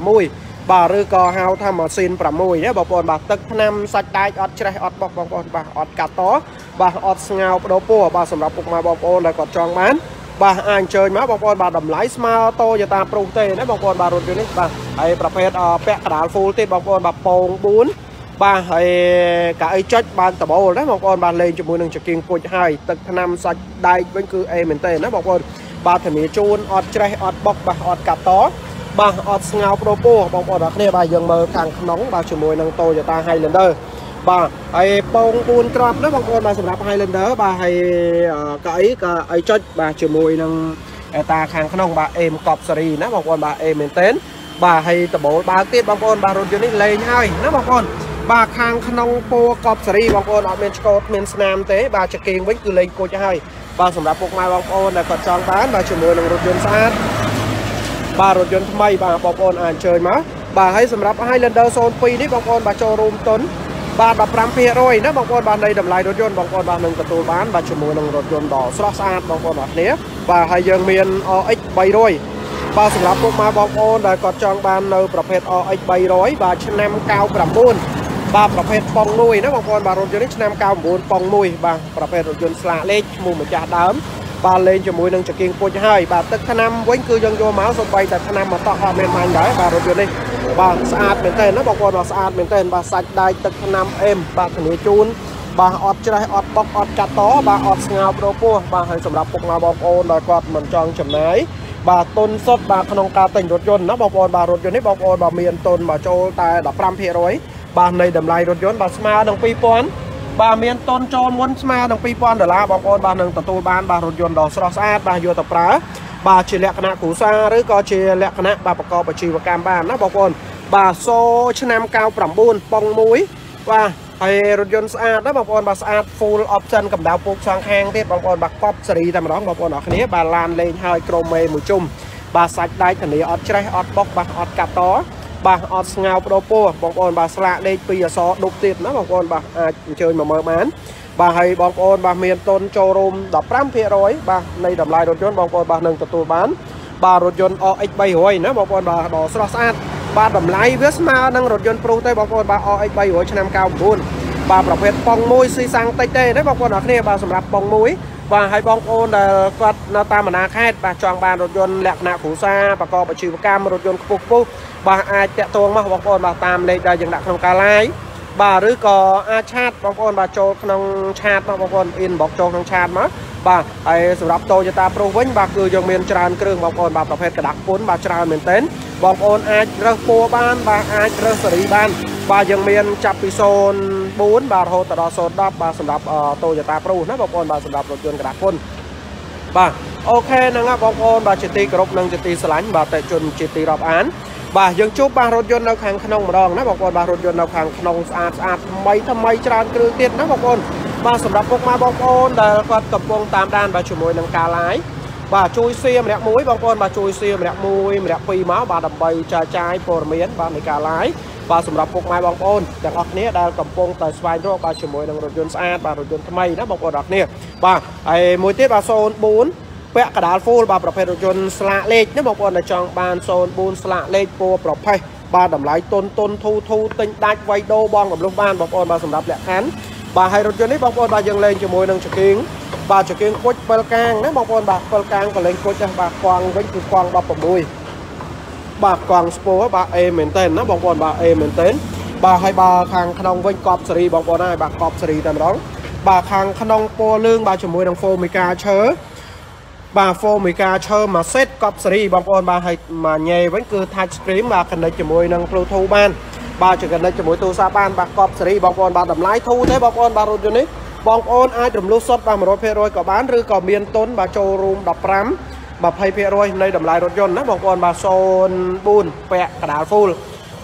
បាទឬក៏ហៅថាម៉ាស៊ីន6ណាបងប្អូនបាទទឹកថ្នាំសាច់ដែកអត់ច្រេះអត់បោះបងប្អូនបាទអត់កាត់តបាទអត់ស្ងោបដោពោះបាទសម្រាប់ពុកម៉ែបងប្អូនដែលគាត់ចង់បានបាទអាចអញ្ជើញមកបងប្អូនបាទតម្លៃស្មើតូយតាប្រុសទេណាបងប្អូនបាទរថយន្តនេះបាទហើយប្រភេទពាក់កដាល full ទៀតបងប្អូនបាទពង4 បាទហើយកៅអីចុចបានដបូលណាបងប្អូនបាទលេងជាមួយនឹងចង្គៀងពុជហើយទឹកថ្នាំសាច់ដែកវិញគឺអេមែនទេណាបងប្អូនបាទធានាជូនអត់ច្រេះអត់បុកបាទអត់កាត់តបាទអត់ស្ងោប្រពោះបងប្អូនអរគ្នាបាទយើងមើលខាងក្នុងបាទជាមួយនឹង Toyota Highlander បាទហើយពង4ក្របណាបងប្អូនបាទសម្រាប់ Highlander បាទហើយកៅអីក៏អីចុចបាទជាមួយនឹងអេតាខាងក្នុងបាទអេមកប់សេរីណាបងប្អូនបាទអេមែនតើបាទហើយដបូលបើកទៀតបងប្អូនបាទរថយន្តនេះលេងហើយណាបងប្អូន បាទខាងក្នុងពោកប់សេរីបងប្អូនអត់មានឆ្កោតមានស្នាមទេបាទចកេងវិញគឺលេងគូចហើយបាទសម្រាប់ពុកម៉ែបងប្អូនដែលគាត់ចង់បានបាទជាមួយនឹងរថយន្តស្អាតបាទរថយន្តថ្មីបាទបងប្អូនអាចអញ្ជើញមកបាទហើយសម្រាប់ Highlander 02នេះបងប្អូនបាទចូលរួមទុនបាទ15%ណាបងប្អូនបាទនៃតម្លៃរថយន្តបងប្អូនបាទនឹងទទួលបានបាទជាមួយនឹងរថយន្តដ៏ស្រស់ស្អាតបងប្អូនបាទគ្នាបាទហើយយើងមាន RX 300បាទសម្រាប់ពុកម៉ែបងប្អូនដែលគាត់ចង់បាននៅប្រភេទ RX 300បាទឆ្នាំ99 បាទប្រភេទប៉ុងមួយណាបងប្អូនបាទរថយន្តនេះឆ្នាំ99ប៉ុងមួយបាទប្រភេទរថយន្តស្លាកលេខឈ្មោះម្ចាស់ដើមបាទលេងជាមួយនឹងចង្គៀងពុជហើយបាទទឹកថ្នាំវិញគឺយើងយកមកសូម្បីតែថ្នាំមកតក់អត់មានបាញ់ដែរបាទរថយន្តនេះបាទស្អាតមែនទែនណាបងប្អូនបាទស្អាតមែនទែនបាទសាច់ដែកទឹកថ្នាំអេមបាទធានាជូនបាទអត់ច្រេះអត់បុកអត់កាត់តបាទអត់ស្ងោបដោពោះបាទហើយសម្រាប់ពុកម៉ែបងប្អូនដែលគាត់មិនចង់ចំណាយបាទទុនសុទ្ធបាទក្នុងការទិញរថយន្តណាបងប្អូនបាទរថយន្តនេះបងប្អូនបាទមានទុនបាទចូលតែ15% បាទនៃតម្លៃរថយន្តបាទស្មើនឹង2000បាទមានតុនចូលមុនស្មើនឹង2000ដុល្លារបងប្អូនបាទនឹងទទួលបានបាទរថយន្តដ៏ស្រស់ស្អាតបាទយកទៅប្រើបាទជាលក្ខណៈគ្រួសារឬក៏ជាលក្ខណៈបាទប្រកបអាជីវកម្មបានណាបងប្អូនបាទសូឆ្នាំ99ប៉ុង1បាទហើយរថយន្តស្អាតណាបងប្អូនបាទស្អាត full option កម្ដៅពុកសងខាងទៀតបងប្អូនបាទកប់សេរីតែម្ដងបងប្អូនអរគ្នាបាទឡានលេងហើយក្រុមមេមួយជុំបាទសាច់ដាច់ធានាអត់ច្រេះអត់បុកបាទអត់កាត់ត បាទអត់ស្ងោបដោពោះបងប្អូនបាទស្លាកលេខ2អសដុបទៀតណាបងប្អូនបាទអាចអញ្ជើញមកមើលបានបាទហើយបងប្អូនបាទមានតុនចូលរួម15%បាទនៃតម្លៃរថយន្តបងប្អូនបាទនឹងទទួលបានបាទរថយន្ត OX 300ណាបងប្អូនបាទដ៏ស្រស់ស្អាតបាទតម្លៃវាស្មើនឹងរថយន្តព្រុសទេបងប្អូនបាទ OX 300ឆ្នាំ99បាទប្រភេទប៉ុងមួយស៊ីសាំងតិចទេណាបងប្អូនអរគ្នាបាទសម្រាប់ប៉ុងមួយ បាទហើយបងប្អូនដែលគាត់នៅតាមបណ្ដាខេត្តបាទចង់បានរថយន្តលក្ខណៈគ្រួសារប្រកបអាជីវកម្មរថយន្តខ្ពស់ខ្ពស់បាទអាចតាក់ទងមកបងប្អូនបាទតាមលេខដែលយើងដាក់ក្នុងការ live បាទឬក៏អាចឆាតបងប្អូនបាទចូលក្នុងឆាតមកបងប្អូន inbox ចូលក្នុងឆាតមកបាទហើយសម្រាប់ Toyota Pro វិញបាទគឺយើងមានច្រើនគ្រឿងបងប្អូនបាទប្រភេទกระดาษពុនបាទច្រើនមែនទែនបងប្អូនអាចរើសពណ៌បានបាទអាចរើសសេរីបាន បាទយើងមានចាប់ពី04បាទរហូតដល់010បាទសម្រាប់ Toyota Prius ណាបងប្អូនបាទសម្រាប់រថយន្តក្តារគុណបាទអូខេហ្នឹងបងប្អូនបាទជាទីគោរពនិងជាទីស្រឡាញ់បាទតេជជនជាទីរាប់អានបាទយើងជួបបាទរថយន្តនៅខាងក្នុងម្ដងណាបងប្អូនបាទរថយន្តនៅខាងក្នុងស្អាតស្អាតថ្មីថ្មីច្រើនគ្រឿងទៀតណាបងប្អូនបាទសម្រាប់ពុកម៉ែបងប្អូនដែលគាត់កំពុងតាមដានបាទជាមួយនឹងការ live បាទជួយសៀម្នាក់មួយបងប្អូនបាទជួយសៀម្នាក់មួយម្នាក់ពីរមកបាទដើម្បីចែកចាយព័ត៌មានបាទនៃការ live បាទសម្រាប់ពុកម៉ែបងប្អូនទាំងអស់គ្នាដែលកំពុងតែស្វែងរកបាទជាមួយនឹងរថយន្តស្អាតបាទរថយន្តថ្មីណាបងប្អូនអរគ្នាបាទហើយមួយទៀតបាទ04ពាក់កដាល full បាទប្រភេទរថយន្តស្លាកលេខណាបងប្អូនដែលចង់បាន04ស្លាកលេខពណ៌ប្រផេះបាទតម្លៃតុនតុនធូធូទិញដាច់វៃដូបងកំលុះបានបងប្អូនបាទសម្រាប់លក្ខខណ្ឌបាទហើយរថយន្តនេះបងប្អូនបាទយើងលេងជាមួយនឹងចង្គៀងបាទចង្គៀងគុជ7កាងណាបងប្អូនបាទ7កាងក៏លេងគុជដែរបាទកង់វិញគឺកង់16 បាទកង់ស្ពោបាទអេមែនតើណាបងប្អូនបាទអេមែនតើបាទហើយបាទខាងក្នុងវិញកប់សេរីបងប្អូនហើយបាទកប់សេរីតែម្ដងបាទខាងក្នុងពណ៌លឿងបាទជាមួយនឹង Formica ឈើបាទ Formica ឈើមួយសេតកប់សេរីបងប្អូនបាទហើយមួយញ៉េវិញគឺ touch screen បាទ connect ជាមួយនឹង Bluetooth បានបាទច connect ជាមួយទូរស័ព្ទបានបាទកប់សេរីបងប្អូនបាទតម្លៃធូរទេបងប្អូនបាទរថយន្តនេះបងប្អូនអាចរំលោះសុទ្ធបាទ100%ក៏បានឬក៏មានទុនបាទចូលរួម15 20%នៃតម្លៃរថយន្តណាបងប្អូនបាទ04ពាក់កដាល full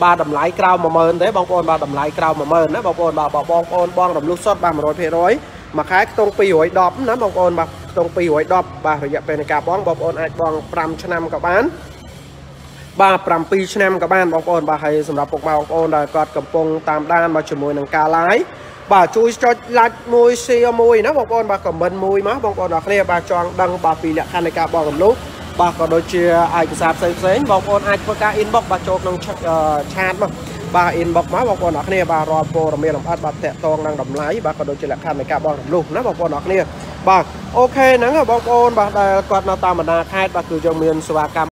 បាទតម្លៃក្រៅ10000ទេបងប្អូនបាទតម្លៃក្រៅ10000ណាបងប្អូនបាទបងប្អូនបងរំលោះសុទ្ធបាទ100%មួយខែខ្ទង់210ណាបងប្អូនបាទខ្ទង់210បាទរយៈពេលនៃការបងបងប្អូនអាចបង5ឆ្នាំក៏បានបាទ7ឆ្នាំក៏បានបងប្អូនបាទហើយសម្រាប់ពុកម៉ែបងប្អូនដែលគាត់កំពុងតាមដានមកជាមួយនឹងការ live បាទជួយចុច like មួយ share មួយណាបងប្អូនបាទ comment មួយមកបងប្អូនអរគ្នាបាទចង់ដឹងបាទពីលក្ខខណ្ឌនៃការបងរំលោភបាទក៏ដូចជាឯកសារផ្សេងផ្សេងបងប្អូនអាចធ្វើការ inbox បាទចូលក្នុងឆាតមកបាទ inbox មកបងប្អូនអរគ្នាបាទរាល់ព័ត៌មានលម្អិតបាទតាក់ទងនឹងតម្លៃបាទក៏ដូចជាលក្ខខណ្ឌនៃការបងរំលោភណាបងប្អូនអរគ្នាបាទអូខេហ្នឹងបងប្អូនបាទដែលគាត់នៅតាមបណ្ដាខេត្តបាទគឺយើងមានសេវាកម្ម